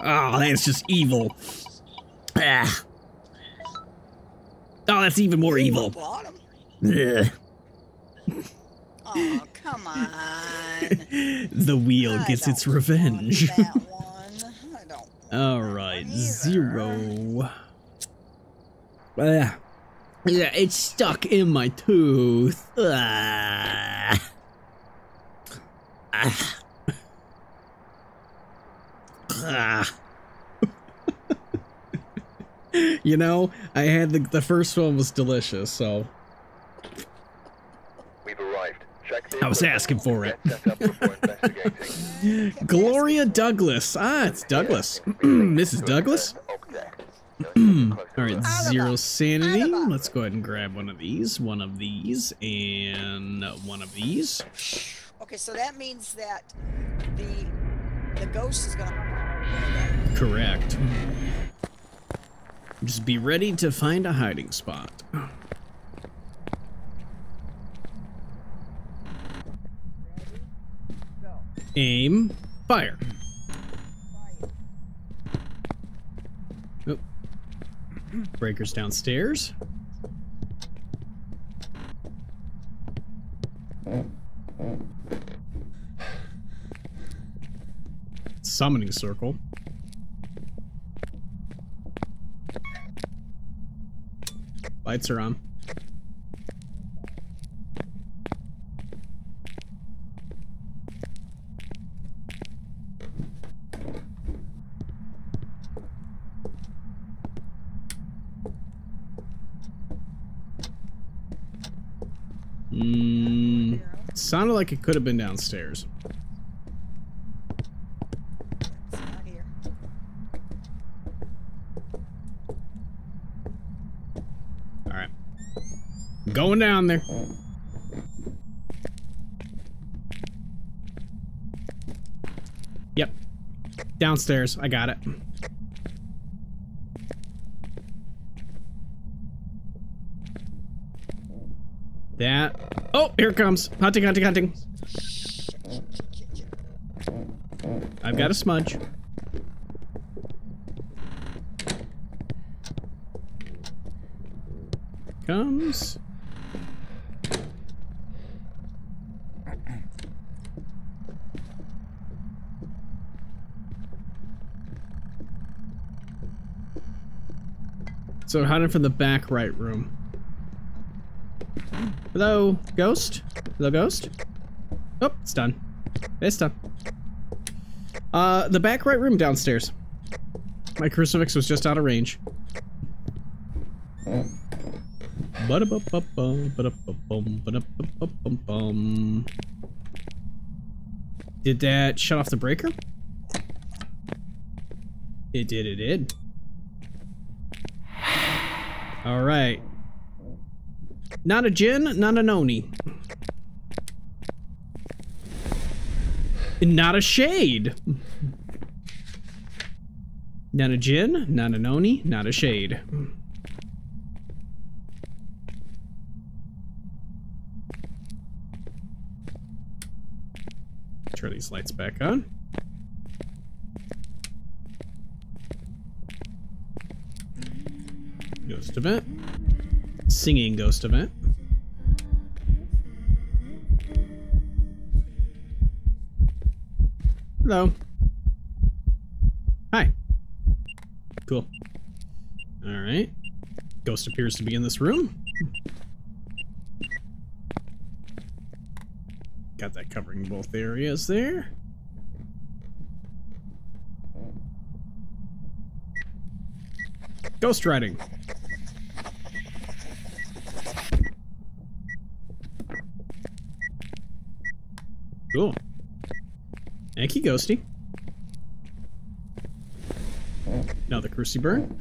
Oh, that's just evil. Ah. Oh, that's even more You evil. Ugh. Oh, come on. [laughs] The wheel I gets its revenge. That [laughs] one. I don't. All right, zero. Ah. Yeah, it's stuck in my tooth. Ah. Ah. Ah. [laughs] you know, I had the the first one was delicious, so We've arrived. Check the I was asking for it. Get set up before investigating. [laughs] Gloria Douglas. Ah, it's Douglas. [clears throat] Mrs. Douglas. [clears throat] All right, zero sanity. Let's go ahead and grab one of these, one of these, and one of these. Okay, so that means that the the ghost is gonna. Correct. Just be ready to find a hiding spot. Aim, fire. Oh. Breakers downstairs. Summoning circle. Lights are on. Mm, sounded like it could have been downstairs. It's not here. All right. Going down there. Yep. Downstairs. I got it. That. Oh, here it comes. Hunting, hunting, hunting. I've got a smudge. Comes. So hunting from the back right room. Hello, ghost? Hello, ghost? Oh, it's done. It's done. Uh, the back right room downstairs. My crucifix was just out of range. Did that shut off the breaker? It did, it did. Alright. Not a Jinn, not an Oni. Not a shade. Not a Jinn, not an Oni, not a shade. Turn these lights back on. Ghost event. Singing ghost event. Hello. Hi. Cool. Alright. Ghost appears to be in this room. Got that covering both areas there. Ghost riding. Cool. Thank you, Ghosty. Another Cruci burn.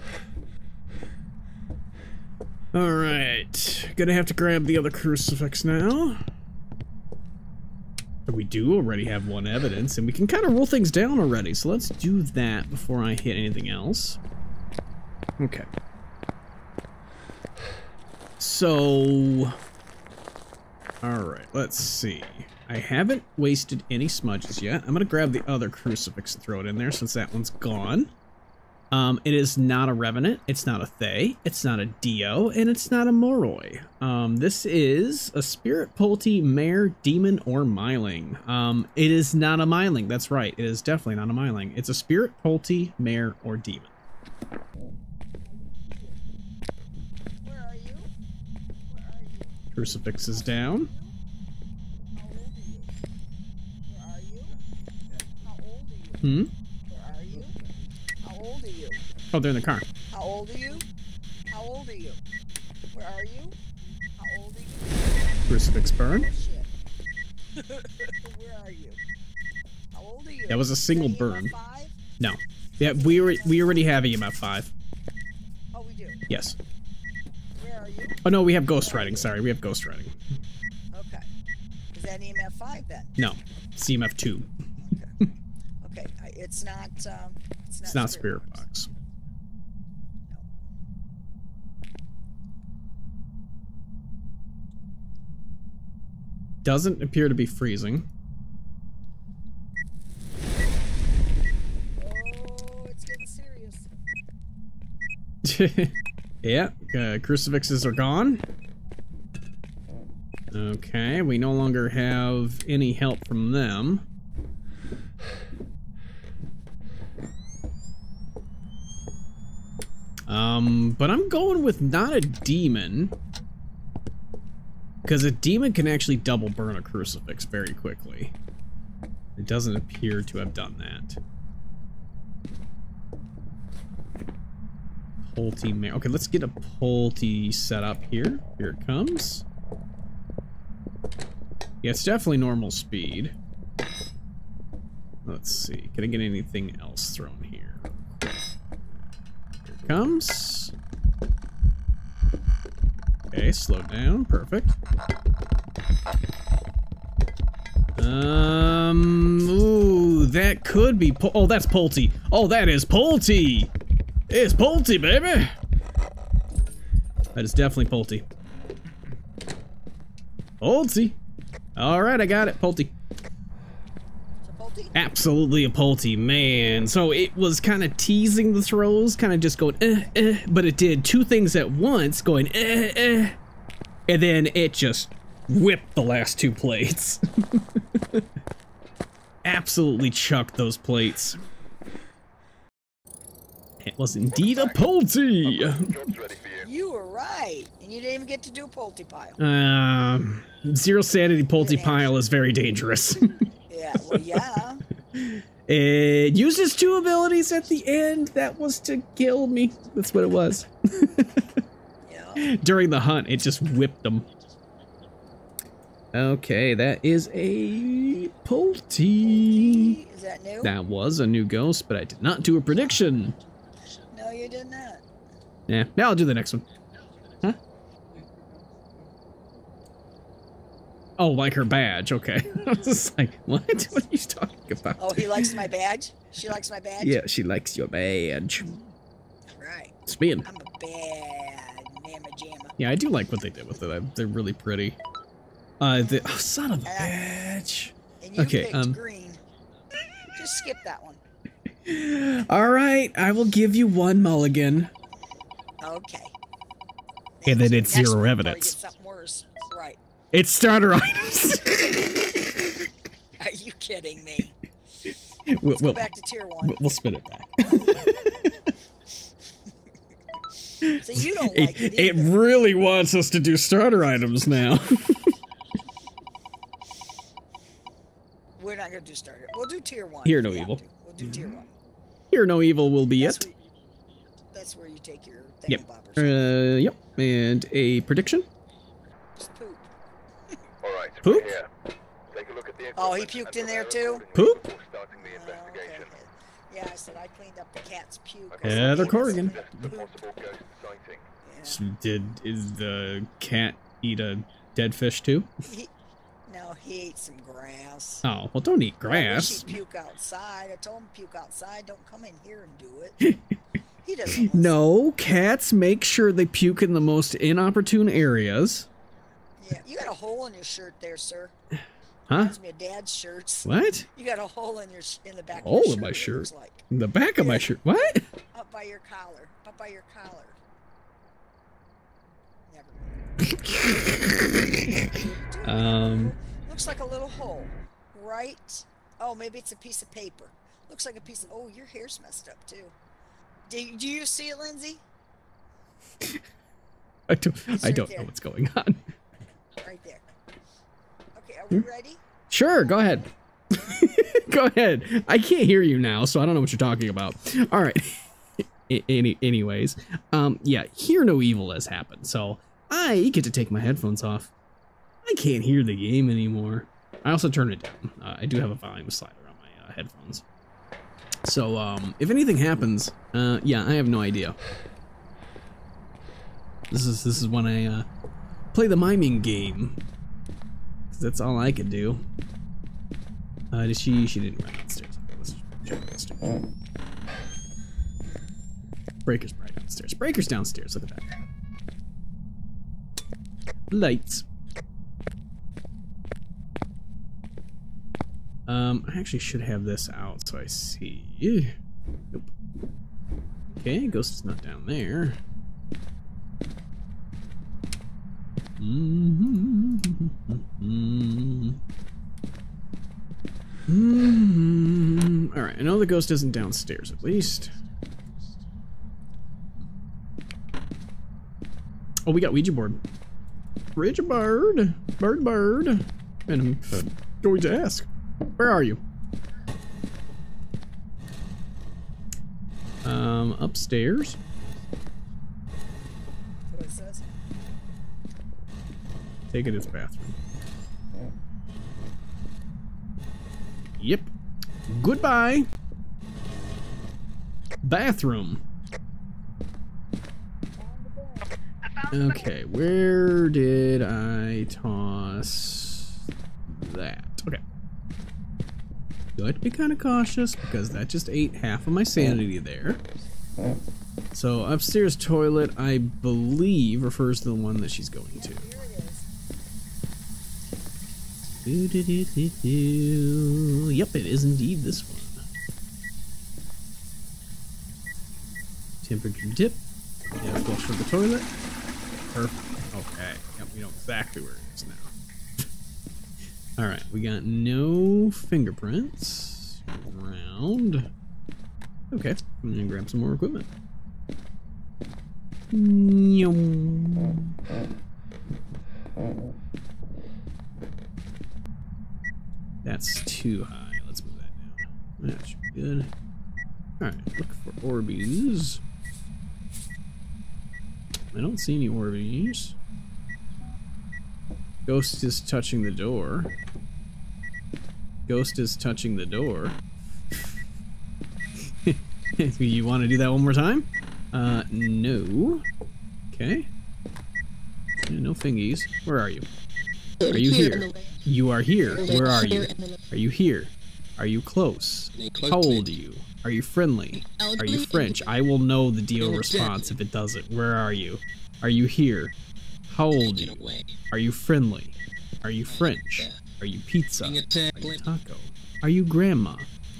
Alright. Gonna have to grab the other crucifix now. We do already have one evidence, and we can kind of rule things down already, so let's do that before I hit anything else. Okay. So... Alright, let's see. I haven't wasted any smudges yet. I'm gonna grab the other crucifix and throw it in there since that one's gone. Um, it is not a Revenant, it's not a Thaye, it's not a Dio, and it's not a Moroi. Um, this is a Spirit Pulte, Mare, Demon, or Myling. Um, it is not a Myling, that's right, it is definitely not a Myling. It's a Spirit Pulte, Mare, or Demon. Where are you? Where are you? Crucifix is down. How old are you? Where are you? How old are you? Hmm? Where are you? How old are you? Oh, they're in the car. How old are you? How old are you? Where are you? How old are you? Crucifix burn. Shit. [laughs] Where are you? How old are you? That was a single burn. EMF five? No. Yeah, we already, we already have EMF 5. Oh, we do. Yes. Where are you? Oh, no, we have ghost riding. Sorry, we have ghost riding. Okay. Is that EMF five then? No, CMF 2. Okay. It's not. Um, it's not. It's not Spirit Box. Box. No. Doesn't appear to be freezing. Oh, it's getting serious. [laughs] yeah, uh, crucifixes are gone. Okay, we no longer have any help from them. Um, but I'm going with not a demon. Because a demon can actually double burn a crucifix very quickly. It doesn't appear to have done that. Pulte ma- Okay, let's get a Pulte set up here. Here it comes. Yeah, it's definitely normal speed. Let's see. Can I get anything else thrown here? Comes. Okay, slow down. Perfect. Um, ooh, that could be. Oh, that's Pulte. Oh, that is Pulte. It's Pulte, baby. That is definitely Pulte. Pulte. All right, I got it. Pulte. Absolutely a Pulte, man. So it was kind of teasing the throws, kind of just going, eh, eh, but it did two things at once, going, eh, eh, and then it just whipped the last two plates. [laughs] Absolutely chucked those plates. It was indeed a Pulte. Job's ready for you. You were right, and you didn't even get to do Pulte pile. Um, zero sanity Pulte pile is very dangerous. [laughs] Yeah, well, yeah. [laughs] It uses two abilities at the end. That was to kill me. That's what it was. yeah. [laughs] During the hunt, it just whipped them. Okay, that is a Pulte. Is that new? That was a new ghost, but I did not do a prediction. No, you did not. Yeah, now I'll do the next one. Oh, like her badge. Okay. [laughs] I was just like, what? [laughs] What are you talking about? Oh, he likes my badge? She likes my badge? Yeah, she likes your badge. Right. Spin. I'm a bad mamma jamma. Yeah, I do like what they did with it. I, they're really pretty. Uh, the oh, son of a Uh, bitch. And you Okay, picked um, green. Just skip that one. [laughs] All right, I will give you one mulligan. Okay. And then it's Next zero one, or you evidence. It's starter items. Are you kidding me? we'll, go we'll, back to tier one. we'll- we'll spin it back. [laughs] So you don't It, like it, it either. really wants us to do starter items now. [laughs] We're not gonna do starter. We'll do tier one. Hear if no we evil. We'll do tier one. Here, no evil will be That's it. where, that's where you take your Yep. Uh, yep. And a prediction. Just poop. All right, Poop? Take a look at the Oh, he puked in there too? Poop? the Oh, okay. Yeah, I said I cleaned up the cat's puke. Okay. Heather It was Corrigan. The poop. possible ghost. Yeah. Did is the cat eat a dead fish too? He, no, he ate some grass. Oh, well, don't eat I wish grass. he'd puke outside. I told him puke outside. Don't come in here and do it. [laughs] he doesn't. No, cats make sure they puke in the most inopportune areas. Yeah, you got a hole in your shirt there, sir. Huh? Reminds me of Dad's shirts. What? You got a hole in your in the back. of Hole in my shirt? Like In the back of my shirt. What? up by your collar. Up by your collar. Never. [laughs] Um, Looks like a little hole, right? Oh, maybe it's a piece of paper. Looks like a piece of. Oh, your hair's messed up too. Do, do you see it, Lindsay? [laughs] I don't. It's I right don't know what's going on. Right there. Okay, are we Hmm? ready? Sure, go ahead. [laughs] go ahead. I can't hear you now, so I don't know what you're talking about. All right. [laughs] Any, anyways, um, yeah, hear no evil has happened, so I get to take my headphones off. I can't hear the game anymore. I also turned it down. Uh, I do have a volume slider on my uh, headphones. So, um, if anything happens, uh, yeah, I have no idea. This is this is when I uh, play the miming game. 'Cause that's all I could do. Uh, did she? She didn't run downstairs. Let's check downstairs. Breaker's probably downstairs. Breaker's downstairs. Look at that. Lights. Um, I actually should have this out so I see. Nope. Okay, ghost is not down there. Mm-hmm. Hmm. All right, I know the ghost isn't downstairs at least. Oh, we got Ouija board. Ouija bird, bird, bird, and I'm going to ask, where are you? Um, upstairs. What it says? Take it as bathroom. Yep. Goodbye. Bathroom. Okay, where did I toss that? Okay. Do I have to be kind of cautious because that just ate half of my sanity there. So upstairs toilet, I believe, refers to the one that she's going to. Here it is. Do-do-do-do-do. Yep, it is indeed this one. Temperature dip. Yeah, flush for the toilet. Perfect. Okay. Yep, we know exactly where it is now. Alright, we got no fingerprints around. Okay, I'm gonna grab some more equipment. Nyum. That's too high. Let's move that down. That should be good. Alright, look for Orbeez. I don't see any Orbeez. Ghost is touching the door. Ghost is touching the door. [laughs] you want to do that one more time? Uh, no. Okay. No thingies. Where are you? Are you here? You are here. Where are you? Are you here? Are you close? How old are you? Are you friendly? Are you French? I will know the deal response if it doesn't. Where are you? Are you here? How old are you? Are you friendly? Are you French? Are you pizza? Are you taco? Are you grandma?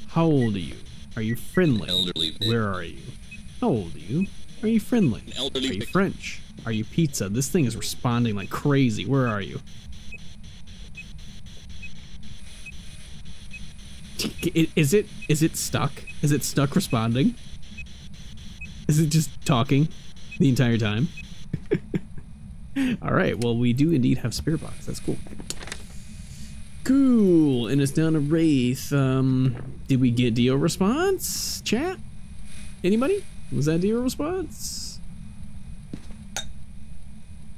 How old are you? Are you friendly? Where are you? How old are you? Are you friendly? Are you French? Are you pizza? This thing is responding like crazy. Where are you? Is it is it stuck? Is it stuck responding? Is it just talking the entire time? [laughs] All right. Well, we do indeed have spirit box. That's cool. Cool. And it's down to Wraith. Um, did we get Dio response? Chat? Anybody? Was that Dio response?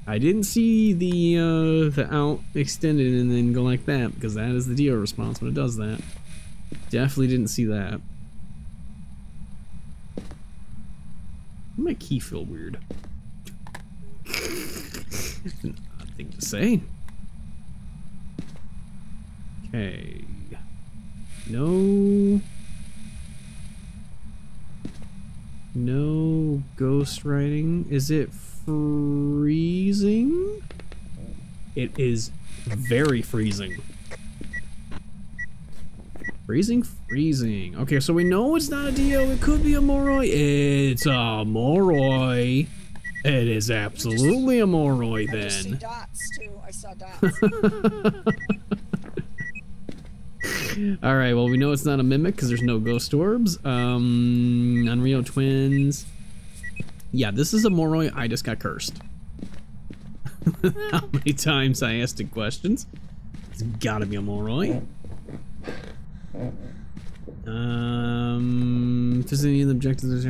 I didn't see the uh, the out extended and then go like that because that is the Dio response when it does that. Definitely didn't see that. My key feel weird. An odd thing to say. Okay. No. No ghost writing. Is it freezing? It is very freezing. Freezing, freezing. Okay, so we know it's not a Dio. It could be a Moroi. It's a Moroi. It is absolutely a Moroi I just see then. dots too. I saw [laughs] dots. All right. Well, we know it's not a mimic because there's no ghost orbs. Um, Unreal Twins. Yeah, this is a Moroi. I just got cursed. [laughs] How many times I asked it questions? It's gotta be a Moroi. Um, of the objectives,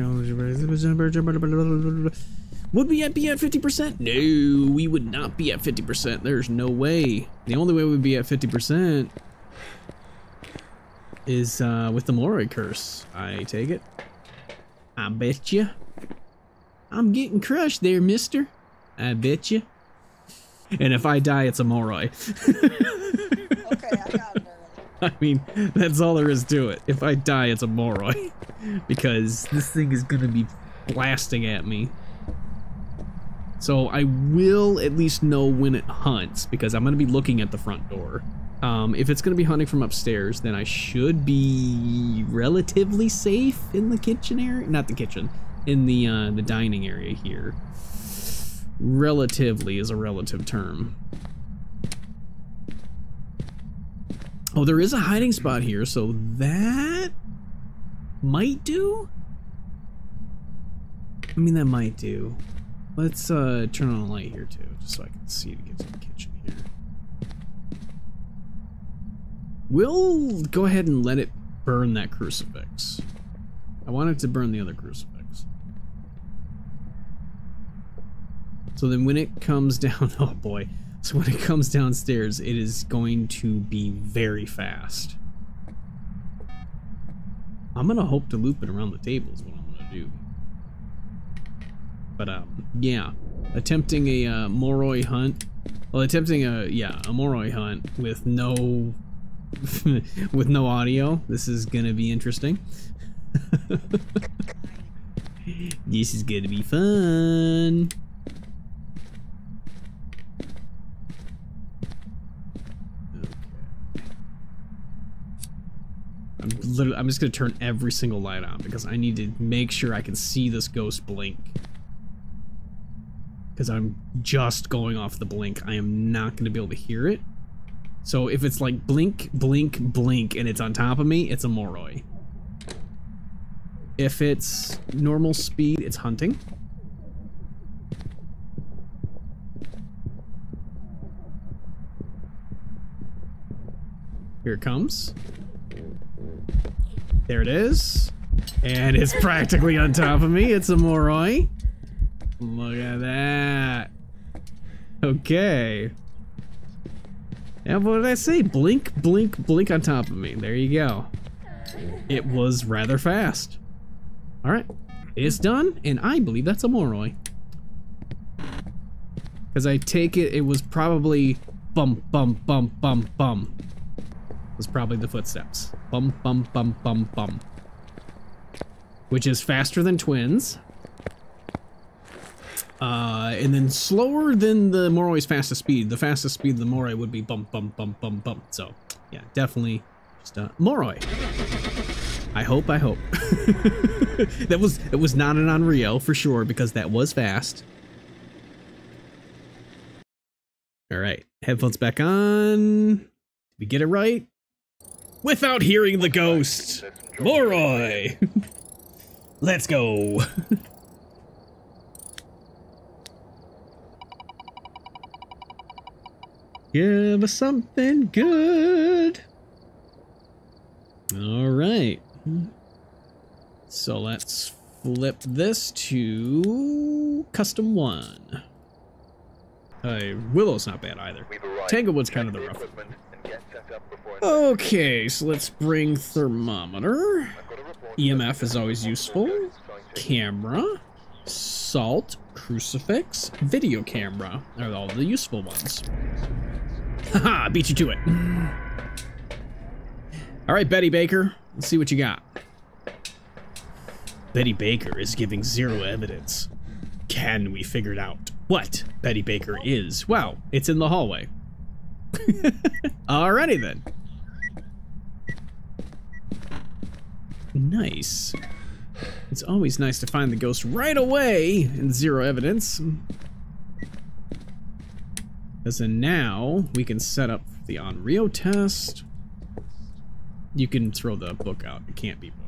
would we be at 50%? No, we would not be at 50%. There's no way. The only way we'd be at 50% is uh, with the Moroi curse. I take it. I bet you. I'm getting crushed there, mister. I bet you. And if I die, it's a Moroi. [laughs] okay, [laughs] I mean, that's all there is to it. If I die, it's a Moroi. [laughs] because this thing is gonna be blasting at me. So I will at least know when it hunts, because I'm gonna be looking at the front door. Um, if it's gonna be hunting from upstairs, then I should be relatively safe in the kitchen area. Not the kitchen, in the uh, the dining area here. Relatively is a relative term. Oh, there is a hiding spot here, so that might do. I mean, that might do. Let's uh, turn on a light here too, just so I can see to get to the kitchen here. We'll go ahead and let it burn that crucifix. I want it to burn the other crucifix. So then when it comes [laughs] down, oh boy. So when it comes downstairs, it is going to be very fast. I'm gonna hope to loop it around the table is what I'm gonna do. But um, yeah, attempting a uh, Moroi hunt. Well, attempting a yeah a Moroi hunt with no [laughs] with no audio. This is gonna be interesting. [laughs] this is gonna be fun. I'm literally, I'm just gonna turn every single light on because I need to make sure I can see this ghost blink. Because I'm just going off the blink. I am not gonna be able to hear it. So if it's like blink, blink, blink, and it's on top of me, it's a Moroi. If it's normal speed, it's hunting. Here it comes. There it is. And it's practically on top of me. It's a Moroi. Look at that. Okay. Yeah, what did I say? Blink, blink, blink on top of me. There you go. It was rather fast. All right. It's done, and I believe that's a Moroi. Because I take it, it was probably bum, bum, bum, bum, bum. Was probably the footsteps. Bum, bum, bum, bum, bum. Which is faster than twins. Uh, and then slower than the Moroi's fastest speed. The fastest speed of the Moroi would be bump, bump, bump, bump, bump. So, yeah, definitely just a Moroi. I hope, I hope. [laughs] that was it was not an Unreal for sure because that was fast. All right, headphones back on. Did we get it right? Without hearing the ghost. Moroi. [laughs] Let's go. [laughs] Give us something good. All right. So let's flip this to custom one. Uh, Willow's not bad either. Tanglewood's kind of the rough. Okay, so let's bring thermometer. EMF is always useful. Camera, salt, crucifix, video camera are all the useful ones. Haha, beat you to it. All right, Betty Baker, let's see what you got. Betty Baker is giving zero evidence. Can we figure it out? What Betty Baker is? Wow, it's in the hallway. [laughs] Alrighty then. Nice. It's always nice to find the ghost right away and zero evidence. As in now we can set up the Onryo test. You can throw the book out. It can't be book.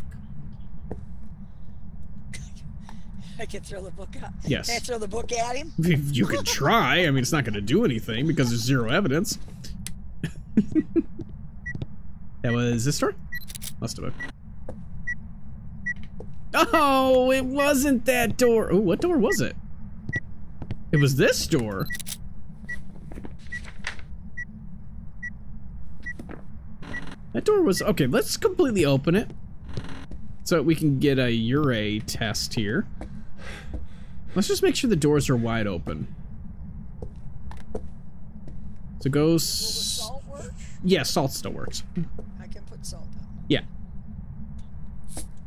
I can throw the book out. Yes. Can I throw the book at him? You can [laughs] try. I mean, it's not going to do anything because there's zero evidence. [laughs] that was this door? Must have been. Oh, it wasn't that door. Oh, what door was it? It was this door. That door was okay. Let's completely open it so we can get a Ure test here. Let's just make sure the doors are wide open. So go. Will the salt work? yeah, salt still works. I can put salt down. Yeah.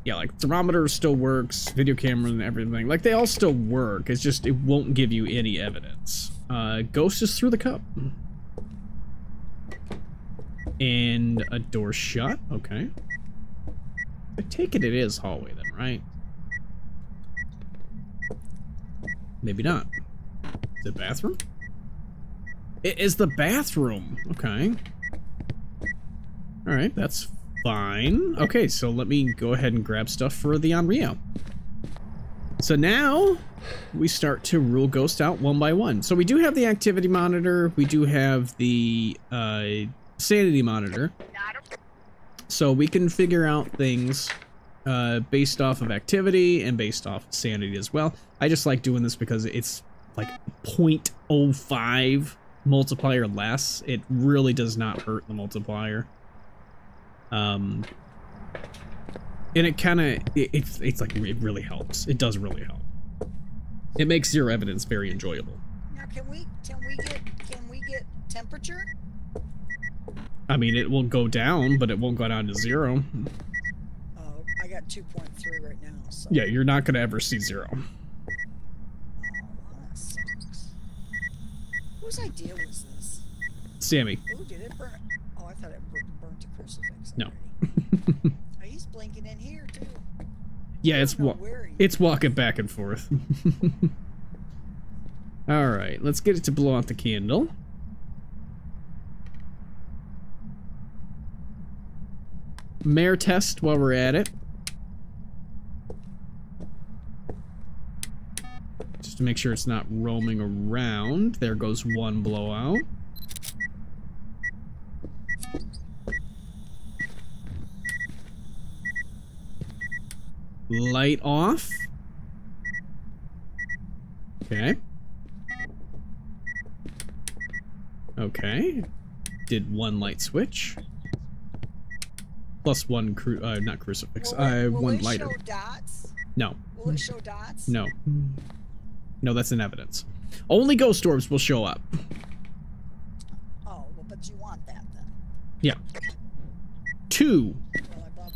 Yeah, like thermometer still works, video camera and everything. Like they all still work. It's just it won't give you any evidence. Uh, ghost is through the cup. And a door shut. Okay. I take it it is hallway then, right? Maybe not. Is it bathroom? It is the bathroom. Okay. All right, that's fine. Okay, so let me go ahead and grab stuff for the Onryo. So now we start to rule Ghost out one by one. So we do have the activity monitor. We do have the uh, sanity monitor. So we can figure out things uh, based off of activity and based off sanity as well. I just like doing this because it's like 0.05 multiplier less. It really does not hurt the multiplier. Um, and it kind of it, it's it's like it really helps. It does really help. It makes zero evidence very enjoyable. Now, can we can we get can we get temperature? I mean, it will go down, but it won't go down to zero. Oh, got 2.3 right now. So. Yeah, you're not gonna ever see zero. Oh, that sucks. Whose idea was this? Sammy. Ooh, did it burn? Oh, I thought it bur- burnt a crucifix. No. [laughs] oh, he's blinking in here too. Yeah, it's wa- it's walking back and forth. [laughs] All right, let's get it to blow out the candle. Mare test while we're at it. Just to make sure it's not roaming around. There goes one blowout. Light off. Okay. Okay. Did one light switch. Plus one cru- uh, not crucifix. Will uh, it, will one it lighter. show dots? No. Will it show dots? No. No, that's an evidence. Only ghost orbs will show up. Oh, well, but you want that then. Yeah. Two. Well, I brought.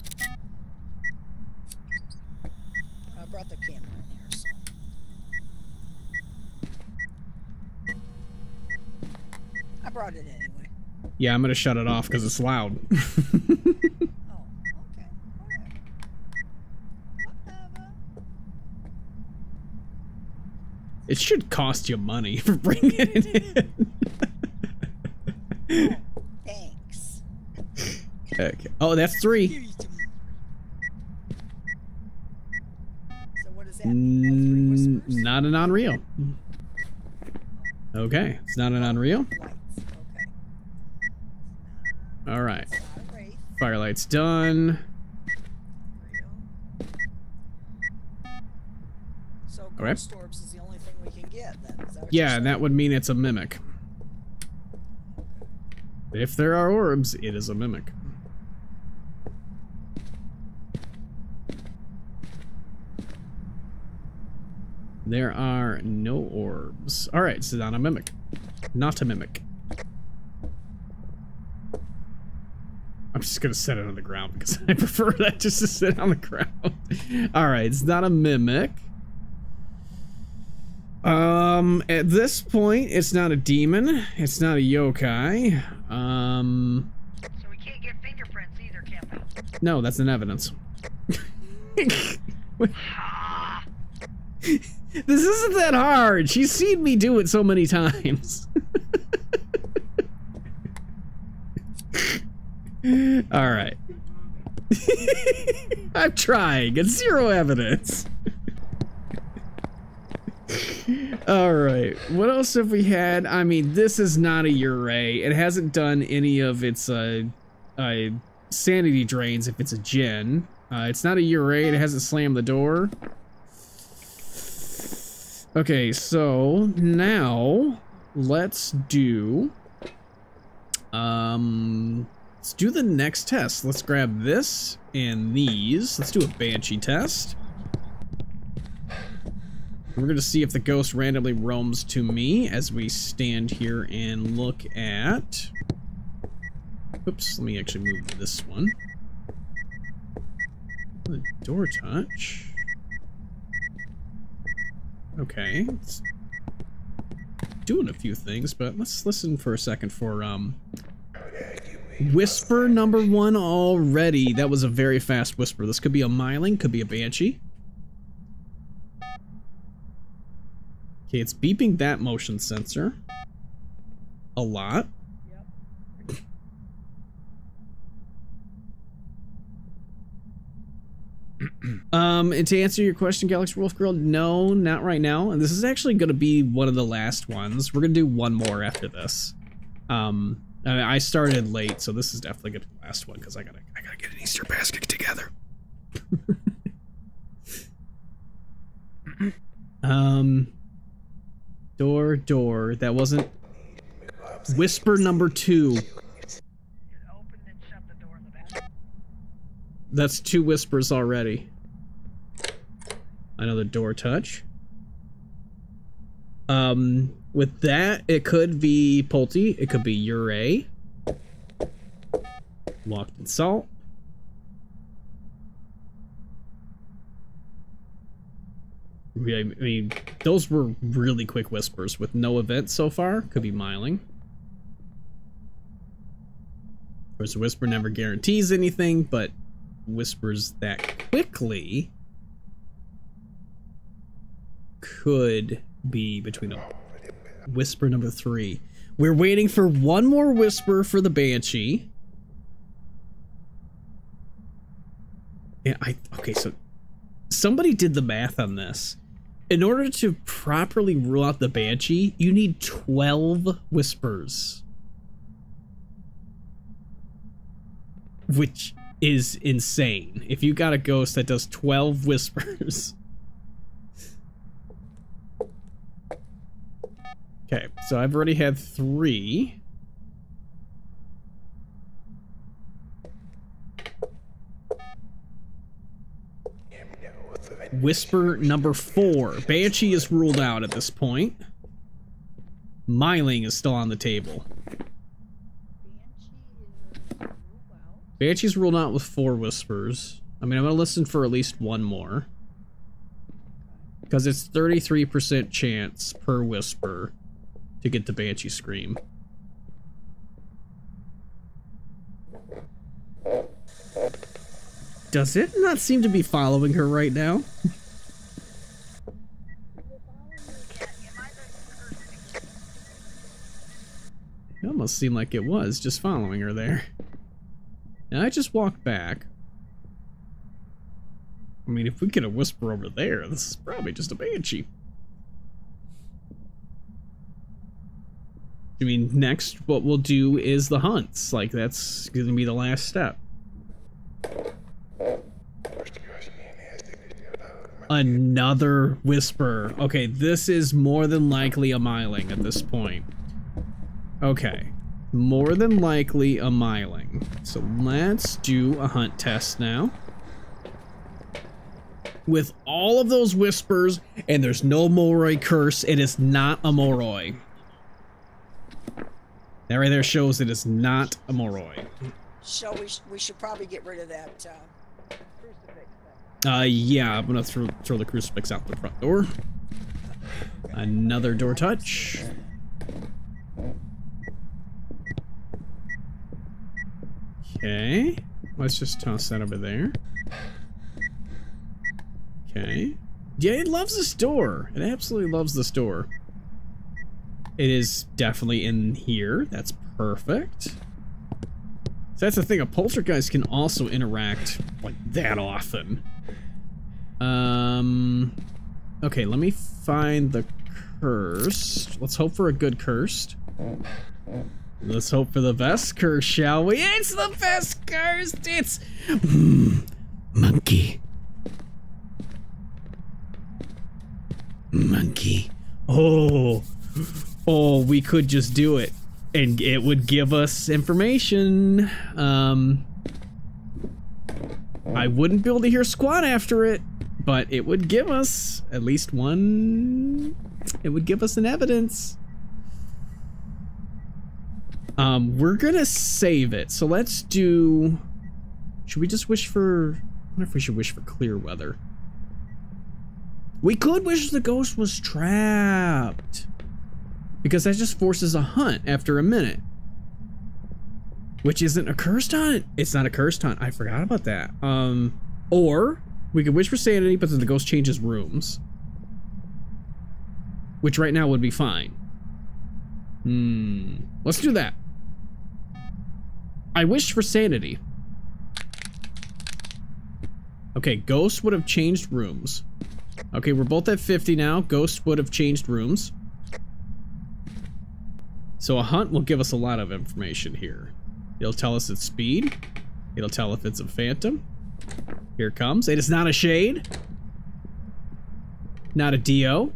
I brought the camera in here, so. I brought it anyway. Yeah, I'm gonna shut it off because it's loud. [laughs] Oh, okay. Whatever. Whatever. It should cost you money [laughs] for bringing it in. Thanks. okay. Oh, that's three. Give it to me. So what does that mean? Mm, not an Onryo. Okay, it's not an Onryo. Lights. Okay. All right, It's not a wraith. firelight's done. Real. So All right. ghost orbs is the only thing we can get That Yeah, that would mean it's a mimic. If there are orbs, it is a mimic. There are no orbs. All right, so not a mimic. Not a mimic. I'm just gonna set it on the ground because [laughs] I prefer that just to sit on the ground. All right, it's not a mimic. Um, at this point, it's not a demon. It's not a yokai. Um, So we can't get fingerprints either, can we? no, that's an evidence. [laughs] [laughs] This isn't that hard. She's seen me do it so many times. [laughs] All right. I'm trying. It's zero evidence. [laughs] All right. What else have we had? I mean, this is not a Yurei. It hasn't done any of its uh, uh sanity drains if it's a Jinn. Uh, it's not a Yurei. It hasn't slammed the door. Okay, so now let's do um let's do the next test. Let's grab this and these. Let's do a banshee test. We're going to see if the ghost randomly roams to me as we stand here and look at Oops, let me actually move this one. The door touch. Okay. It's doing a few things, but let's listen for a second for um Whisper number one already. That was a very fast whisper. This could be a myling, could be a banshee. Okay, it's beeping that motion sensor. A lot. [clears throat] Um, and to answer your question, Galaxy Wolf Girl, no, not right now. And this is actually going to be one of the last ones. We're going to do one more after this. Um, I I started late, so this is definitely going to be the last one because I gotta, I gotta get an Easter basket together. [laughs] um, door, door. That wasn't whisper number two. that's two whispers already. Another door touch. Um, with that, it could be Pulte. It could be Ure. Locked in salt. I mean, those were really quick whispers with no events so far. Could be Myling. Of course, a whisper never guarantees anything, but whispers that quickly could be between a whisper number three. We're waiting for one more whisper for the banshee. Yeah, I okay. So somebody did the math on this. In order to properly rule out the banshee, you need twelve whispers, which is insane. If you got a ghost that does twelve whispers. [laughs] Okay, so I've already had three. Whisper number four. Banshee is ruled out at this point. Myling is still on the table. Banshee's ruled out with four whispers. I mean, I'm gonna listen for at least one more. Because it's 33% chance per whisper to get the Banshee scream. Does it not seem to be following her right now? It almost seemed like it was just following her there. And I just walked back. I mean, if we get a whisper over there, this is probably just a banshee. I mean, next, what we'll do is the hunts. Like, that's going to be the last step. Another whisper. Okay, this is more than likely a Myling at this point. Okay. More than likely a Myling. So let's do a hunt test now. With all of those whispers, and there's no Moroi curse, it is not a Moroi. That right there shows it is not a Moroi. So we, sh- we should probably get rid of that uh. Uh, yeah, I'm gonna throw throw the crucifix out the front door. Another door touch. Okay, let's just toss that over there. Okay. Yeah, it loves this door. It absolutely loves this door. It is definitely in here. That's perfect. So that's the thing, a poltergeist can also interact like that often. Um, okay, let me find the cursed. Let's hope for a good cursed. Let's hope for the best curse, shall we? It's the best cursed. It's mm, [clears throat] monkey. Monkey. Oh, oh, we could just do it, and it would give us information. Um, I wouldn't be able to hear squat after it, but it would give us at least one. It would give us an evidence. Um, we're gonna save it. So let's do. Should we just wish for? I wonder if we should wish for clear weather. We could wish the ghost was trapped. Because that just forces a hunt after a minute. Which isn't a cursed hunt. It's not a cursed hunt. I forgot about that. Um, or we could wish for sanity, but then the ghost changes rooms. Which right now would be fine. Hmm. Let's do that. I wish for sanity. Okay, ghost would have changed rooms. Okay, we're both at 50 now. Ghost would have changed rooms. So a hunt will give us a lot of information here. It'll tell us its speed. It'll tell if it's a phantom. Here it comes. It is not a shade. Not a DO.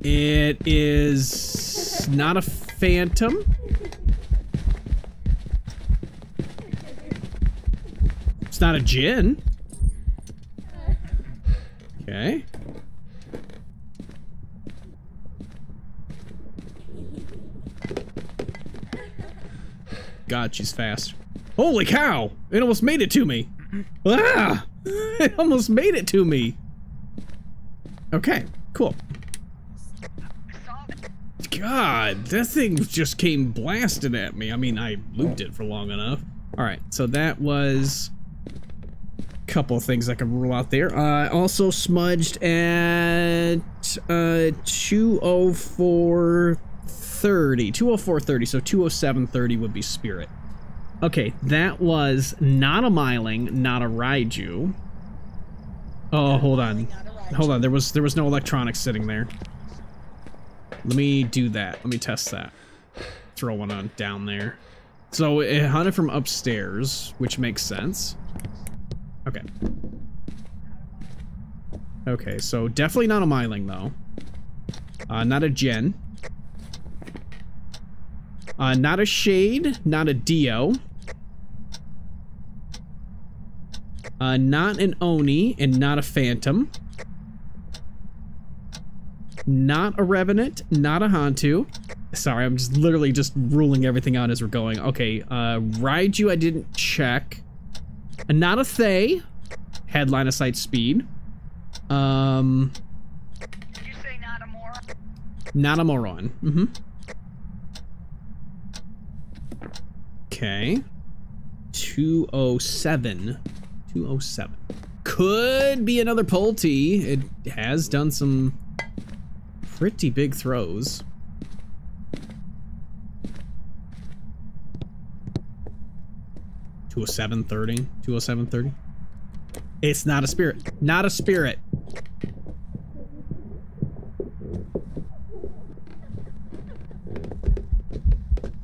It is not a phantom. It's not a Jinn. Okay. God, she's fast. Holy cow! It almost made it to me. Ah! [laughs] It almost made it to me. Okay, cool. God, that thing just came blasting at me. I mean, I looped it for long enough. All right, so that was a couple of things I can rule out there. Uh, also smudged at uh 20430. 20430, so 20730 would be spirit. Okay, that was not a Myling, not a raiju. Oh, hold on. Not a ride. Hold on, there was there was no electronics sitting there. Let me do that. Let me test that. Throw one on down there. So it hunted from upstairs, which makes sense. Okay. Okay, so definitely not a Myling though. Uh, not a Jinn. Uh, not a Shade, not a Dio. Uh, not an Oni, and not a Phantom. Not a Revenant, not a Hantu. Sorry, I'm just literally just ruling everything out as we're going. Okay, uh, Raiju I didn't check. Uh, not a Thaye. Had line of sight speed. Um, Did you say not a more? not a Moron. Mm-hmm. Okay. 207. 207. Could be another Pulte. It has done some pretty big throws. Two oh seven thirty. Two oh seven thirty. It's not a spirit. Not a spirit.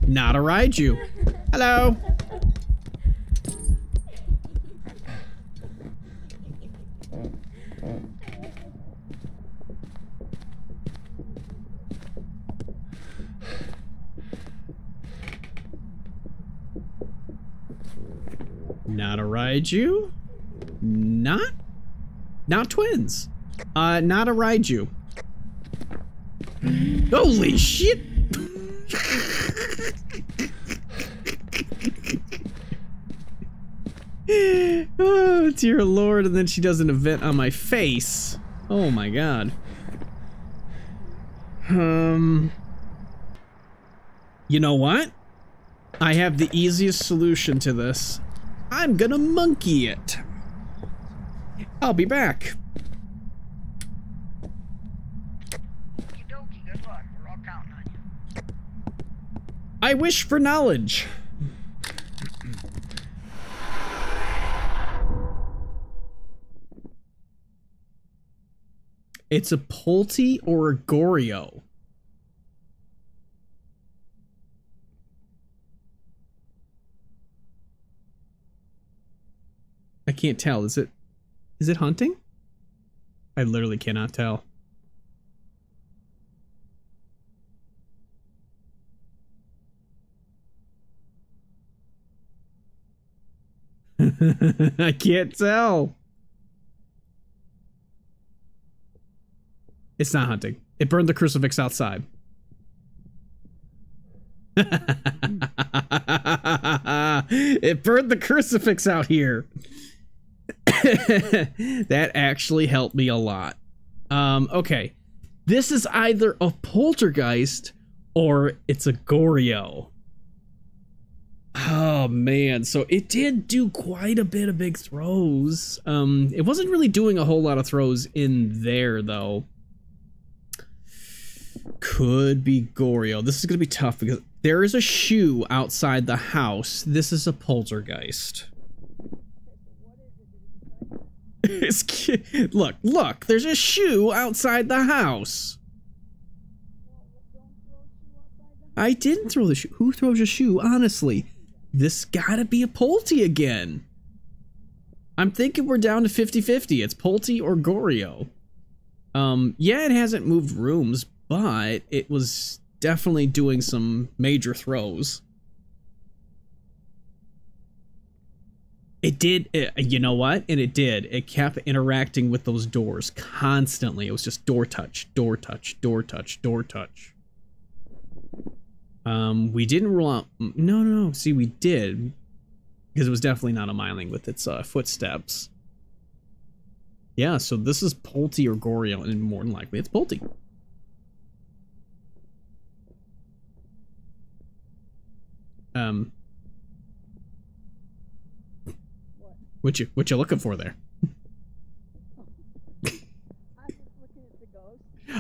Not a Raiju. Hello. Not a Raiju. Not. Not twins. Uh, not a Raiju. Holy shit! [laughs] oh, dear lord, and then she does an event on my face. Oh my god. Um. You know what? I have the easiest solution to this. I'm gonna monkey it. I'll be back. Okie dokie, good luck. We're all counting on you. I wish for knowledge. It's a Pulte or a Goryo. I can't tell. Is it is it hunting? I literally cannot tell. [laughs] I can't tell. It's not hunting. It burned the crucifix outside. [laughs] it burned the crucifix out here. [laughs] that actually helped me a lot. Um, okay. This is either a poltergeist or it's a Goryo. Oh man, so it did do quite a bit of big throws. Um, it wasn't really doing a whole lot of throws in there though. Could be Goryo. This is gonna be tough because there is a shoe outside the house. This is a poltergeist. [laughs] It's look, look, there's a shoe outside the house. I didn't throw the shoe. Who throws a shoe? Honestly, this gotta be a Pulte again. I'm thinking we're down to 50-50. It's Pulte or Goryo. Um, yeah, it hasn't moved rooms, but it was definitely doing some major throws. It did. It, you know what? And it did. It kept interacting with those doors constantly. It was just door touch, door touch, door touch, door touch. Um, we didn't rule out. No, no, no. See, we did because it was definitely not a myling with its uh, footsteps. Yeah, so this is Pulte or Goryo, and more than likely it's Pulte. Um, what you what you looking for there? [laughs]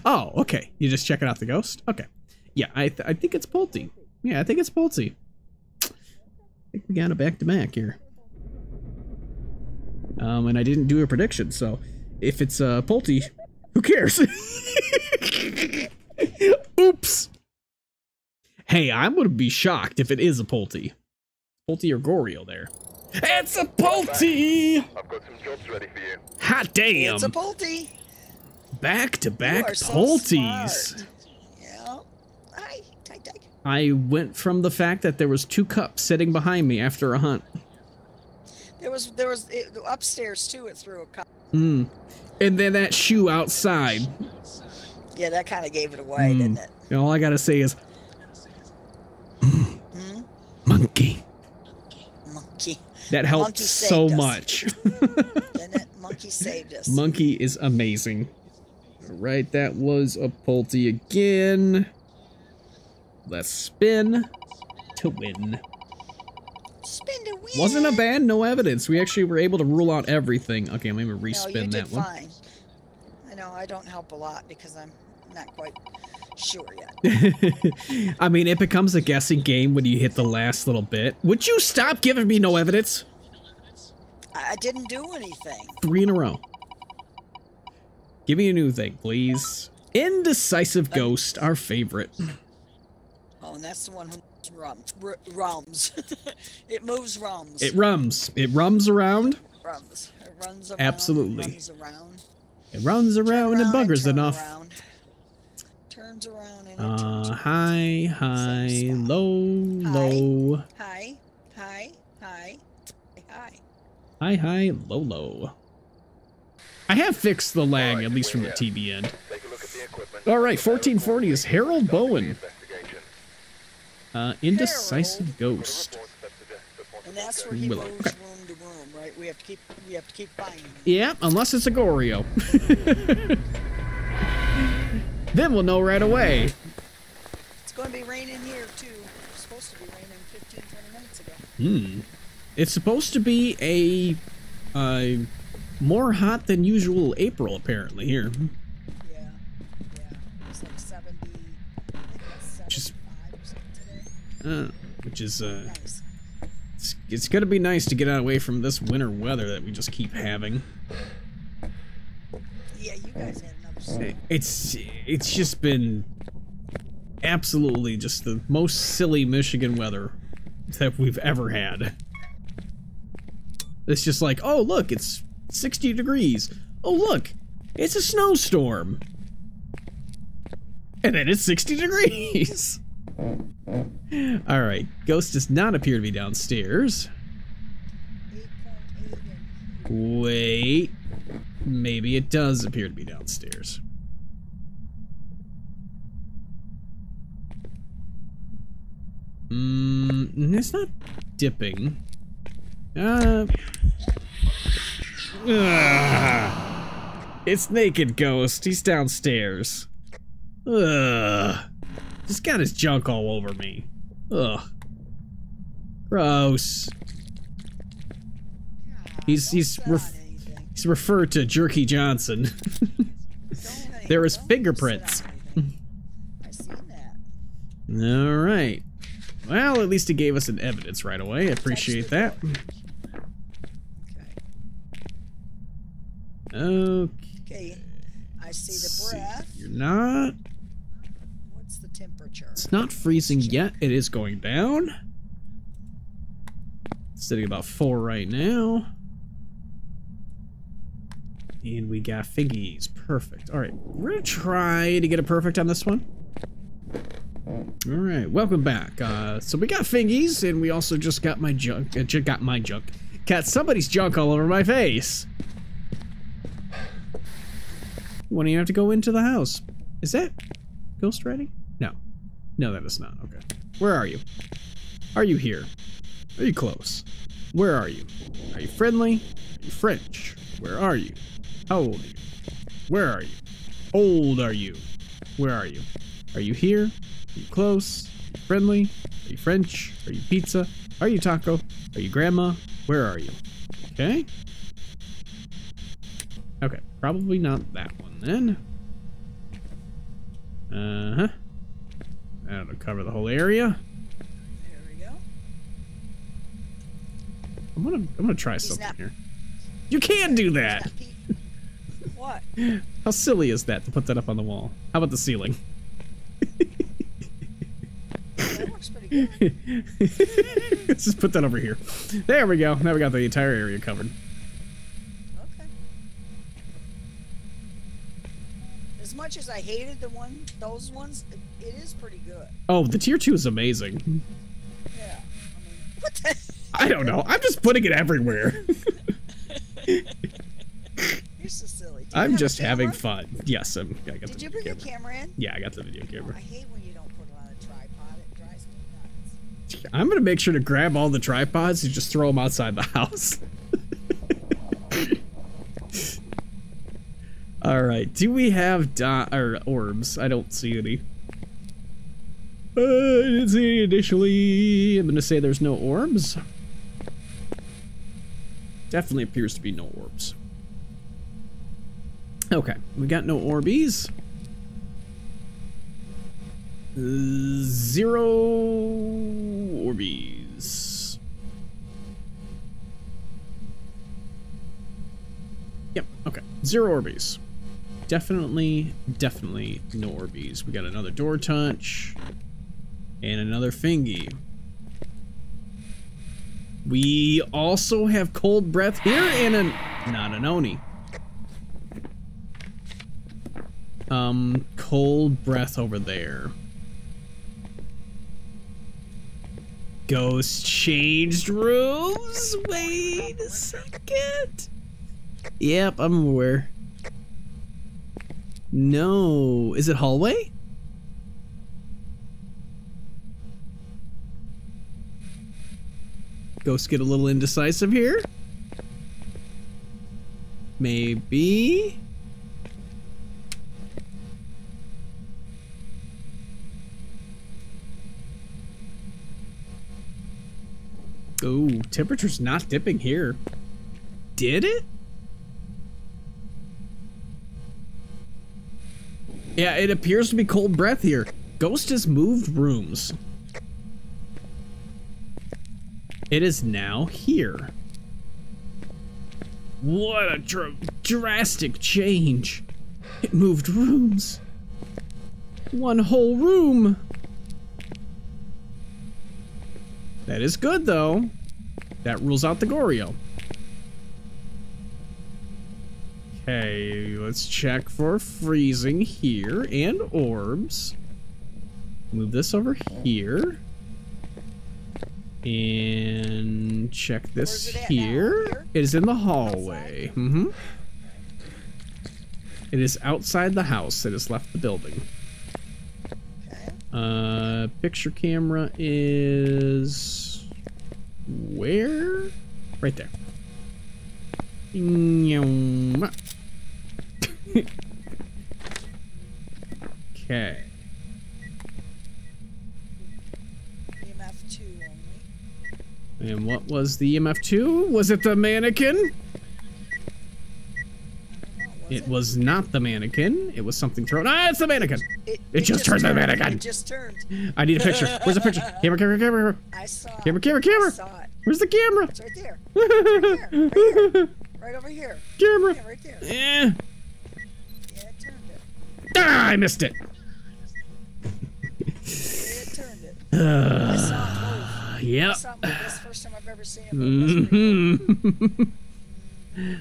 Oh, okay. You just checking out the ghost? Okay. Yeah, I th I think it's Pulte. Yeah, I think it's Pulte. I think we got a back to back here. Um, and I didn't do a prediction, so if it's uh Pulte, who cares? [laughs] Oops. Hey, I'm gonna be shocked if it is a Pulte. Pulte or Goryo there. It's a Pulte! I've got some jobs ready for you. Hot damn! It's a Pulte. Back to You back are so Pulties. smart. Yeah. Hi. Hi, hi. I went from the fact that there was two cups sitting behind me after a hunt. There was there was it, upstairs too. It threw a cup. Hmm. And then that shoe outside. Yeah, that kind of gave it away, Hmm. didn't it? And all I gotta say is Hmm? monkey. Monkey, That helped Monkey so us. much. [laughs] Monkey saved us. monkey is amazing. All right, that was a Pulte again. Let's spin to win. Spin to win. Wasn't a bad, no evidence. We actually were able to rule out everything. Okay, me No, you respin did that one. fine. I know I don't help a lot because I'm not quite sure yet. [laughs] I mean, it becomes a guessing game when you hit the last little bit. Would you stop giving me no evidence? I, didn't do anything. Three in a row. Give me a new thing, please. Indecisive Ghost, our favorite. Oh, and that's the one who rums. R- rums. [laughs] it moves rums. It rums. It rums around. rums. It runs around. Absolutely. Runs around. It runs around and buggers enough. Around. Turns around and it Uh, turns around. high, high, low, High. low. Hi. Hi. Hi. Hi. High, high, low, low. I have fixed the lag, at least from the TV end. Take a look at the. All right, 1440 is Harold Bowen. Uh, indecisive Harold. Ghost. Reports that suggest the possible And that's where he Willow. moves Okay. room to room, right? We have to keep. We have to keep finding. him. Yeah, unless it's a Goryo. [laughs] then we'll know right away. It's going to be raining here too. It's supposed to be raining 15, 20 minutes ago. Hmm. It's supposed to be a uh, more hot than usual April, apparently, here. Yeah. Yeah. It's like 70. I think 75 today. Uh, which is, uh, Nice. it's, it's gonna be nice to get out away from this winter weather that we just keep having. Yeah, you guys had. Mm. It's, it's just been absolutely just the most silly Michigan weather that we've ever had. It's just like, oh, look, it's 60 degrees. Oh, look, it's a snowstorm. And then it's 60 degrees. [laughs] All right, Ghost does not appear to be downstairs. Wait, maybe it does appear to be downstairs. Mm, it's not dipping. Uh. Ugh. It's naked ghost. He's downstairs. Ugh. He's got his junk all over me. Ugh. Gross. He's- he's He's referred to Jerky Johnson. [laughs] There is fingerprints. on anything. I seen that. All right. Well, at least he gave us an evidence right away. I appreciate that. Okay. I see the breath. You're not. What's the temperature? It's not freezing yet. It is going down. Sitting about four right now. And we got figgies. Perfect. All right. We're going to try to get a perfect on this one. All right. Welcome back. Uh, so we got figgies, and we also just got my junk. Uh, ju- got my junk. Got somebody's junk all over my face. You do you have to go into the house. Is that ghost ready? No. No, that is not. Okay. Where are you? Are you here? Are you close? Where are you? Are you friendly? Are you French? Where are you? How old are you? Where are you? Old are you? Where are you? Are you here? Are you close? Are you friendly? Are you French? Are you pizza? Are you taco? Are you grandma? Where are you? Okay. Okay, probably not that one then. Uh-huh. That'll cover the whole area. There we go. I'm gonna I'm gonna try something not- here. You can do that! What? How silly is that to put that up on the wall? How about the ceiling? That looks pretty good. [laughs] Let's just put that over here. There we go. Now we got the entire area covered. Okay. As much as I hated the one, those ones, it, is pretty good. Oh, the tier two is amazing. Yeah. I mean, what the? I don't know. I'm just putting it everywhere. [laughs] [laughs] You're so silly. Do you I'm just having fun. Yes, I'm, I got Did the you bring camera. camera in? Yeah, I got the video camera. I hate when you don't put it on a tripod. It drives me nuts. I'm gonna make sure to grab all the tripods and just throw them outside the house. [laughs] all right. Do we have dot or orbs? I don't see any. Uh, I didn't see any initially. I'm gonna say there's no orbs. Definitely appears to be no orbs. Okay, we got no orbies. Zero Orbeez. Yep, okay. Zero Orbeez. Definitely, definitely no Orbeez. We got another door touch. And another fingy. We also have cold breath here and a not an Oni. Um, cold breath over there. Ghost changed rooms? Wait a second. Yep, I'm aware. No. Is it hallway? Ghost get a little indecisive here. Maybe. Ooh, temperature's not dipping here. Did it? Yeah, it appears to be cold breath here. Ghost has moved rooms. It is now here. What a dr drastic change. It moved rooms. One whole room. That is good, though. That rules out the Goryo. Okay, let's check for freezing here and orbs. Move this over here. And check this it here. Here? It is in the hallway. Mm-hmm. It is outside the house. It has left the building. Uh, picture camera is where? Right there. [laughs] Okay. EMF two only. And what was the EMF2? Was it the mannequin? I don't know, was It was not the mannequin. It was something thrown. Ah, it's the mannequin. It, It just turned the mannequin. It just turned. I need a picture. Where's the picture? [laughs] Camera, camera, camera. I saw. it. Camera, camera, I camera. saw it. Where's the camera? It's right there. Right here. Right [laughs] over here. camera. Yeah, right there. Eh. Yeah, it turned it. Ah, I missed it. It turned it. [sighs] I saw it move. I Yep. saw it move. That's the first time I've ever seen it move. [laughs] That's pretty cool. hmm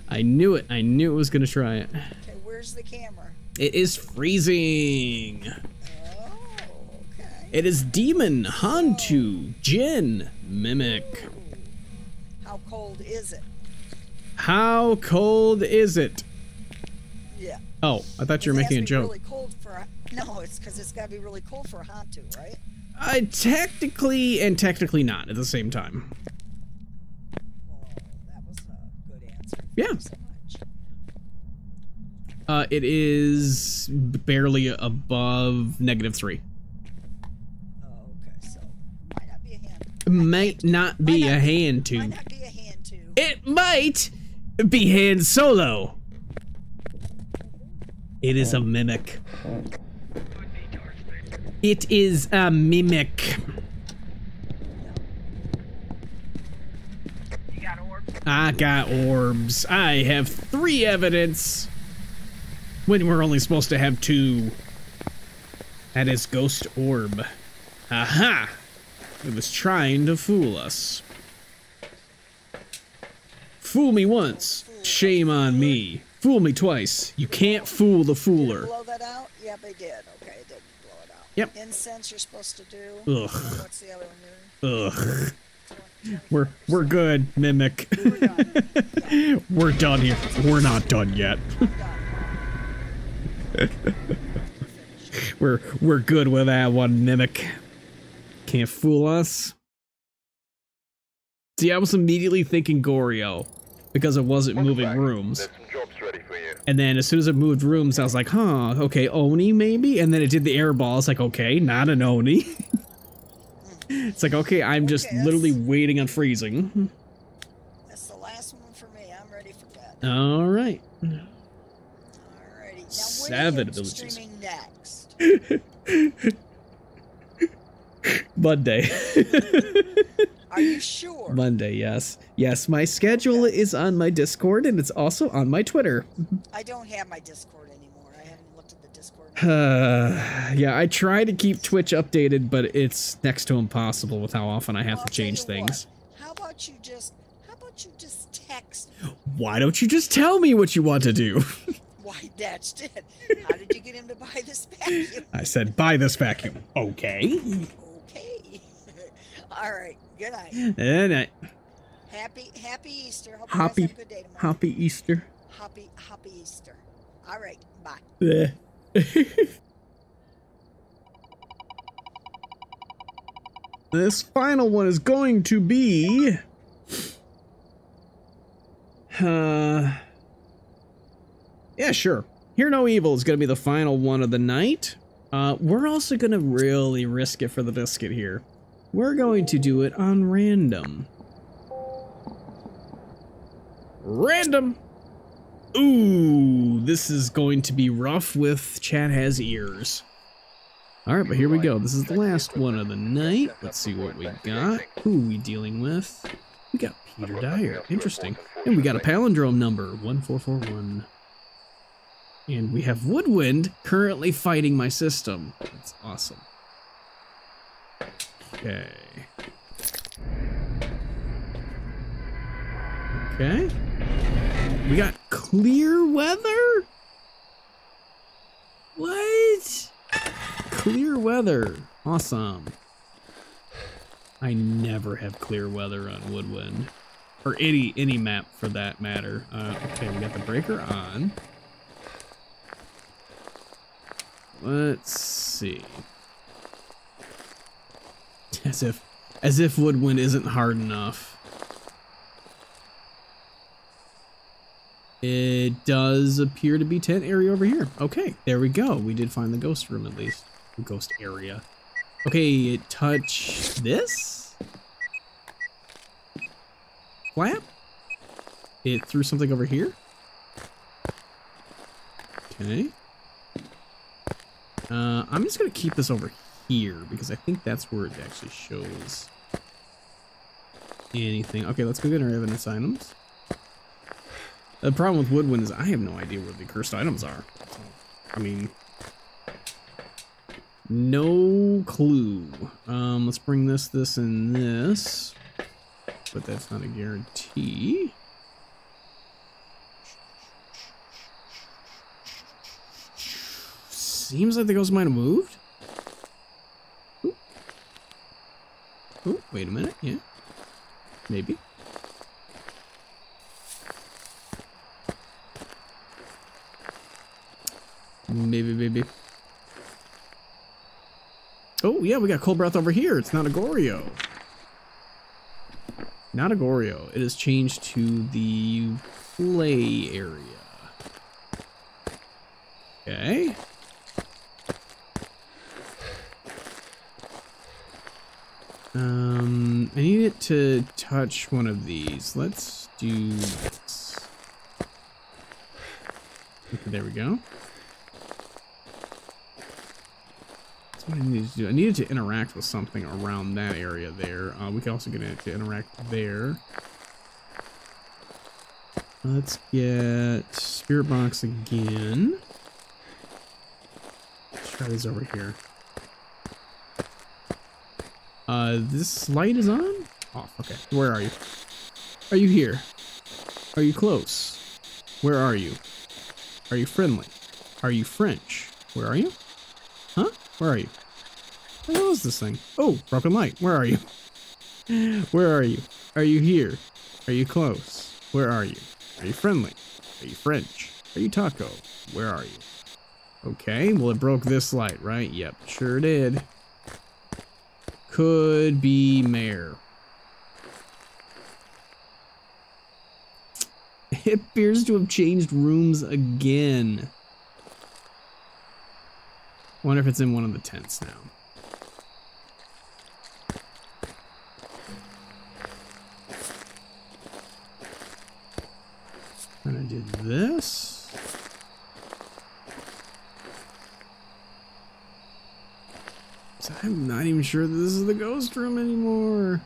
I knew it. I knew it was gonna try it. Okay, where's the camera? It is freezing. Oh, okay. It is Demon, Hantu, Jinn, Mimic. How how cold is it? How cold is it? Yeah. Oh, I thought you were It making a joke. Really cold for a, [laughs] no, it's because it's got to be really cold for a Hantu, right? Uh, technically and technically not at the same time. Well, that was a good answer. Thank Yeah. you so much. Uh, it is barely above negative three. Oh, okay. So might not be a hand. Might not be Might a not hand Might to. not be a hand. It might be Han Solo. It is a mimic. It is a mimic. You got orbs? I got orbs. I have three evidence. When we're only supposed to have two. That is Ghost Orb. Aha! It was trying to fool us. Fool me once, shame on me. Fool me twice, you can't fool the fooler. blow that out? Yep, it did. Okay, it didn't blow it out. Yep. Incense you're supposed to do. Ugh. What's the other one doing? Ugh. We're we're good, mimic. [laughs] We're done. here. We're not done yet. We're we're good with that one, mimic. Can't fool us. See, I was immediately thinking Goryo because it wasn't moving rooms. There's some jobs ready for you. And then as soon as it moved rooms, I was like, huh, okay, Oni maybe? And then it did the air ball. It's like, okay, not an Oni. [laughs] it's like, okay, I'm just Okay, literally waiting on freezing. That's the last one for me. I'm ready for bed. All right. Alrighty. Now, Seven when are you villages. streaming next? [laughs] Monday. Are you sure? Monday, yes. Yes, my schedule is on my Discord and it's also on my Twitter. I don't have my Discord anymore. I haven't looked at the Discord. Uh, [sighs] yeah, I try to keep Twitch updated, but it's next to impossible with how often I have to I'll tell change things. what. How about you just? How about you just text? Why don't you just tell me what you want to do? [laughs] Why that's it. How did you get him to buy this vacuum? I said, buy this vacuum. Okay. Okay. [laughs] All right. Good night. And I, Happy Happy Easter. Hope Happy- you guys have a good day tomorrow. happy Easter. Happy Happy Easter. All right. Bye. Bleh. [laughs] this final one is going to be. Uh. Yeah, sure. Hear No Evil is going to be the final one of the night. Uh, we're also going to really risk it for the biscuit here. We're going to do it on random. Random! Ooh, this is going to be rough with Chad has ears. Alright, but here we go. This is the last one of the night. Let's see what we got. Who are we dealing with? We got Peter Dyer. Interesting. And we got a palindrome number 1441. And we have Woodwind currently fighting my system. That's awesome. Okay. Okay. We got clear weather? What? Clear weather. Awesome. I never have clear weather on Woodwind. Or any any map for that matter. Uh, okay, we got the breaker on. Let's see. As if as if Woodwind isn't hard enough. It does appear to be tent area over here. Okay, there we go. We did find the ghost room at least. The ghost area. Okay, it touch this? Flap? It threw something over here? Okay. Uh, I'm just gonna keep this over here because I think that's where it actually shows anything. Okay, let's go get our evidence items. The problem with Woodwind is I have no idea where the cursed items are. I mean, no clue. Um, let's bring this, this, and this. But that's not a guarantee. Seems like the ghost might have moved. Ooh, wait a minute. Yeah. Maybe. Maybe, maybe. Oh, yeah, we got cold breath over here. It's not a Goryo. Not a Goryo. It has changed to the play area. Okay. Um, I need it to touch one of these. Let's do this. Okay, there we go. That's what I needed to do. I needed to interact with something around that area there. Uh, we can also get it to interact there. Let's get Spirit Box again. Let's try this over here. Uh, this light is on? Off, okay. Where are you? Are you here? Are you close? Where are you? Are you friendly? Are you French? Where are you? Where are you? Where is this thing? Oh, broken light. Where are you? [laughs] Where are you? Are you here? Are you close? Where are you? Are you friendly? Are you French? Are you taco? Where are you? Okay, well it broke this light, right? Yep, sure did. Could be Mare. [laughs] It appears to have changed rooms again. Wonder if it's in one of the tents now. And I did this. So I'm not even sure that this is the ghost room anymore.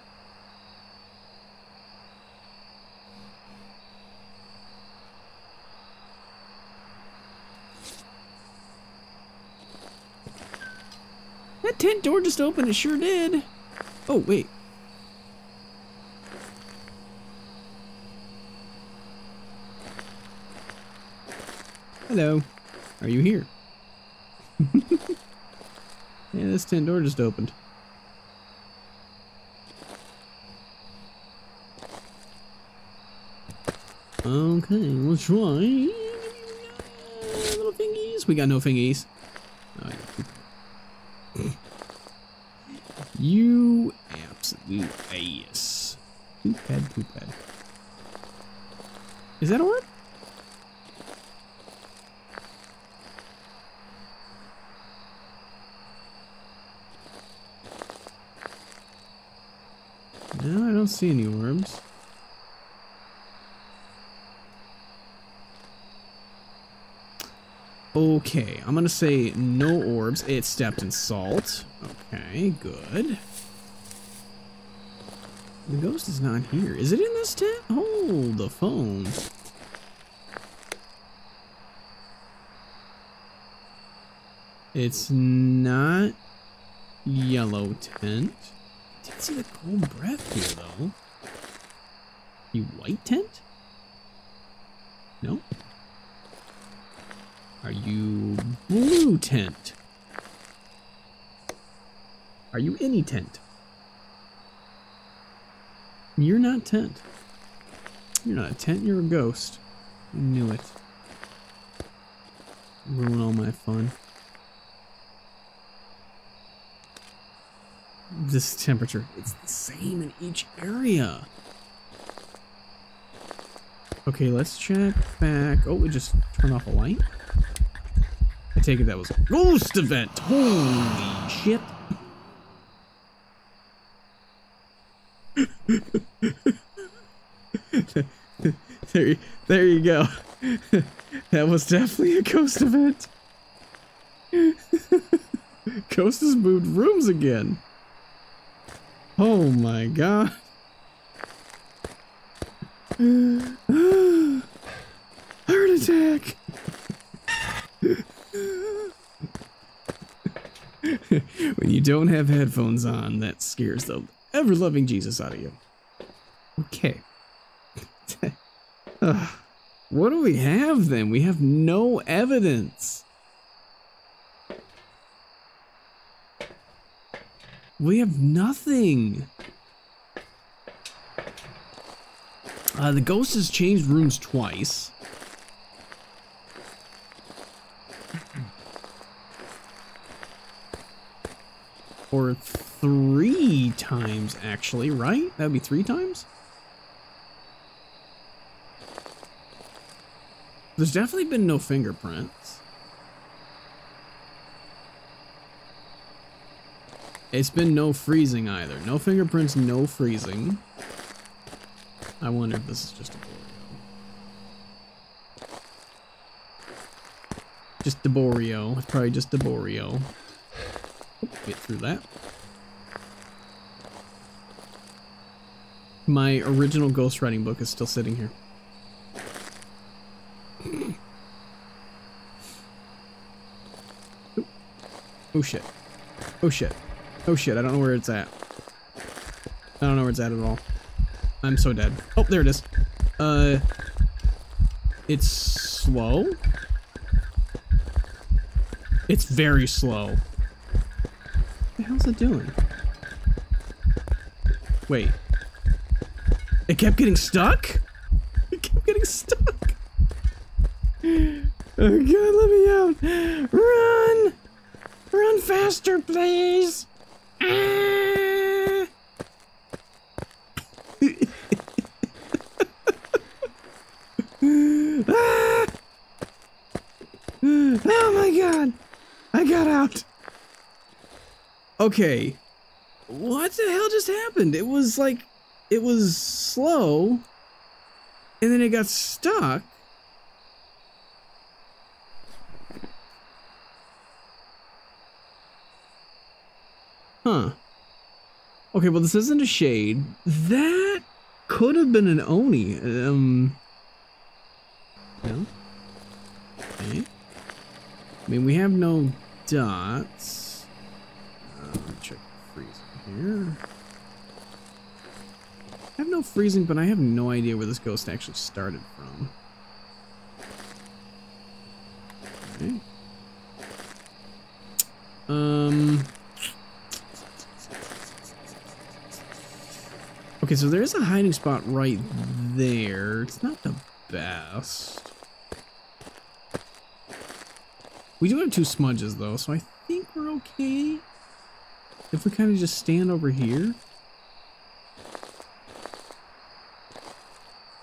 Tent door just opened, it sure did. Oh, wait. Hello. Are you here? [laughs] yeah, this tent door just opened. Okay, we'll try. Little fingies. We got no fingies. Oh, yeah. You absolute ace. Poop head, poop head. Is that a word? No, I don't see any orbs. Okay, I'm gonna say no orbs. It stepped in salt. Okay, good. The ghost is not here. Is it in this tent? Hold the phone. It's not yellow tent. I did see the cold breath here though. You white tent? No? Are you blue tent? Are you any tent? You're not tent. You're not a tent, you're a ghost. I knew it. Ruin all my fun. This temperature, it's the same in each area. Okay, let's check back. Oh, we just turned off a light. I take it that was a ghost event. Holy shit. [laughs] there, there you go. [laughs] that was definitely a ghost event. [laughs] Ghost has moved rooms again. Oh my god. Heart attack. when you don't have headphones on, that scares the ever loving Jesus out of you. Okay. [laughs] Ugh. what do we have then? We have no evidence. We have nothing. Uh, the ghost has changed rooms twice. Or three times, actually, right? That'd be three times? There's definitely been no fingerprints. It's been no freezing either. No fingerprints, no freezing. I wonder if this is just a Boreal. Just Deboreo. It's probably just Deboreo. Oop, Get through that. My original ghostwriting book is still sitting here. Oh shit. Oh shit. Oh shit, I don't know where it's at. I don't know where it's at at all. I'm so dead. Oh, there it is. Uh, it's slow. It's very slow. It doing? Wait. It kept getting stuck? [laughs] It kept getting stuck. Oh god, let me out. Run! Run faster, please! Ah! Ah! Oh my god! I got out! Okay. What the hell just happened? It was like, it was slow, and then it got stuck. Huh. Okay, well this isn't a shade. That could have been an Oni. Um. No. Okay. I mean, we have no dots. Here. I have no freezing, but I have no idea where this ghost actually started from. Okay. Um. Okay, so there's a hiding spot right there. It's not the best. We do have two smudges though, so I think we're okay. If we kind of just stand over here.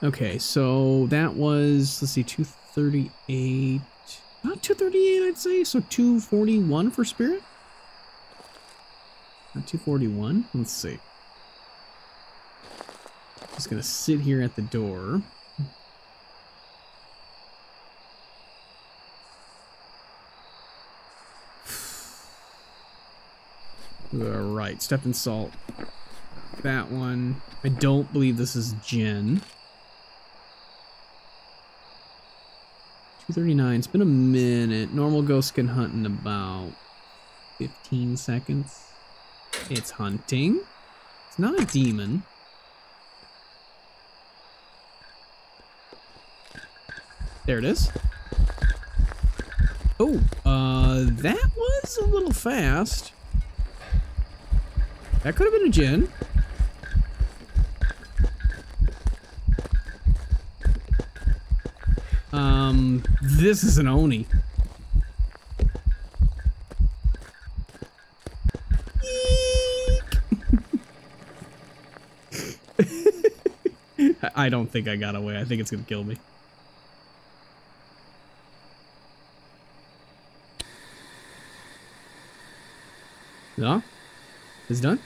Okay, so that was, let's see, 238. Not 238, I'd say. So 241 for spirit? Not 241? Let's see. Just gonna sit here at the door. Alright, step and salt. That one. I don't believe this is Jinn. 239. It's been a minute. Normal ghosts can hunt in about 15 seconds. It's hunting. It's not a demon. There it is. Oh, uh, that was a little fast. That could have been a Jinn. Um, this is an Oni. [laughs] I don't think I got away. I think it's gonna kill me. No? It's done?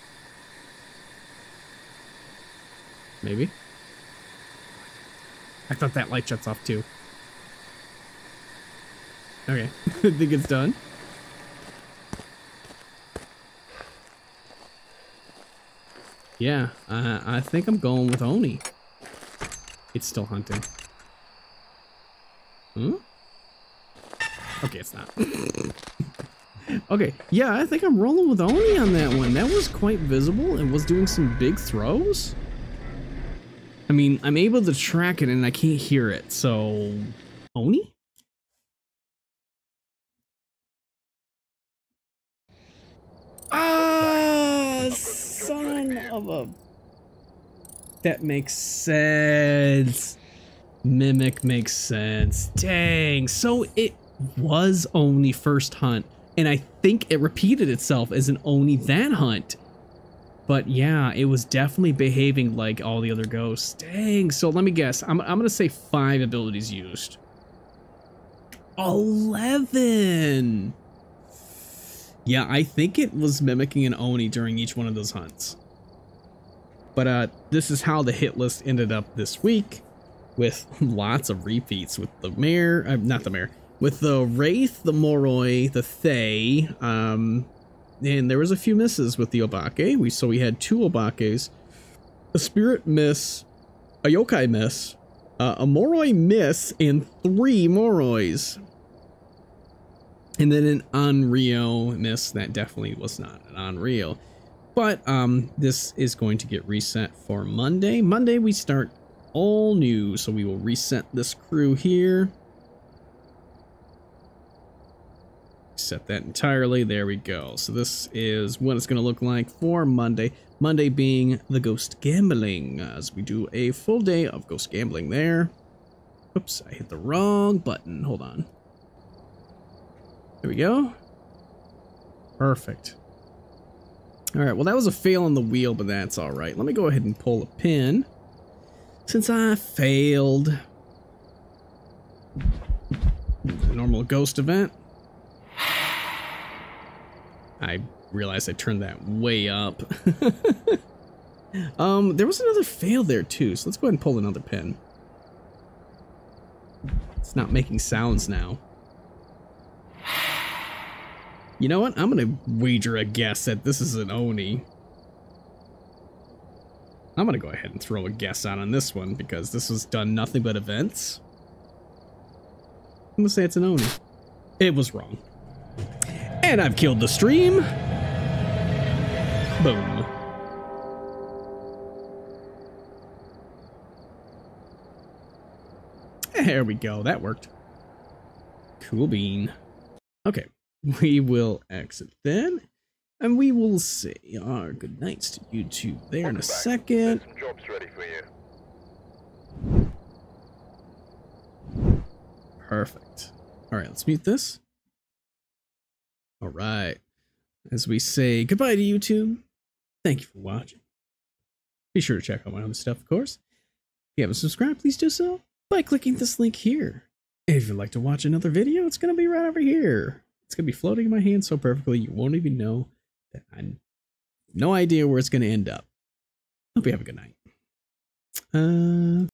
Maybe. I thought that light shuts off too. Okay, [laughs] I think it's done. Yeah, uh, I think I'm going with Oni. It's still hunting. Huh? Okay, it's not. [laughs] okay, yeah, I think I'm rolling with Oni on that one. That was quite visible and was doing some big throws. I mean, I'm able to track it and I can't hear it, so... Oni? Ah, son of a... That makes sense. Mimic makes sense. Dang, so it was only first hunt, And I think it repeated itself as an Oni that hunt. But yeah, it was definitely behaving like all the other ghosts. Dang. So let me guess. I'm, I'm going to say five abilities used. 11. Yeah, I think it was mimicking an Oni during each one of those hunts. But uh, this is how the hit list ended up this week with [laughs] lots of repeats with the Mare, uh, not the Mare, with the Wraith, the Moroi, the Thaye, um, and there was a few misses with the Obake. We so we had two Obakes, a Spirit miss, a Yokai miss, uh, a Moroi miss, and three Morois. And then an Onryo miss that definitely was not an Onryo. But um, this is going to get reset for Monday. Monday we start all new, so we will reset this crew here. Set that entirely. There we go. So this is what it's going to look like for Monday. Monday being the ghost gambling, as we do a full day of ghost gambling there. Oops, I hit the wrong button. Hold on. There we go. Perfect. All right, well, that was a fail on the wheel, but that's all right. Let me go ahead and pull a pin. Since I failed. The Normal ghost event. [sighs] I realized I turned that way up. [laughs] um, there was another fail there too, so let's go ahead and pull another pin. It's not making sounds now. You know what? I'm gonna wager a guess that this is an Oni. I'm gonna go ahead and throw a guess out on this one because this has done nothing but events. I'm gonna say it's an Oni. It was wrong. And I've killed the stream. Boom. There we go. That worked. Cool bean. Okay. We will exit then. And we will say our good nights to YouTube there in a back. second. Some jobs ready for you. Perfect. All right, let's mute this. All right. As we say goodbye to YouTube, thank you for watching. Be sure to check out my other stuff, of course. If you haven't subscribed, please do so by clicking this link here. And if you'd like to watch another video, it's going to be right over here. It's going to be floating in my hand so perfectly you won't even know that I no idea where it's going to end up. Hope you have a good night. Uh,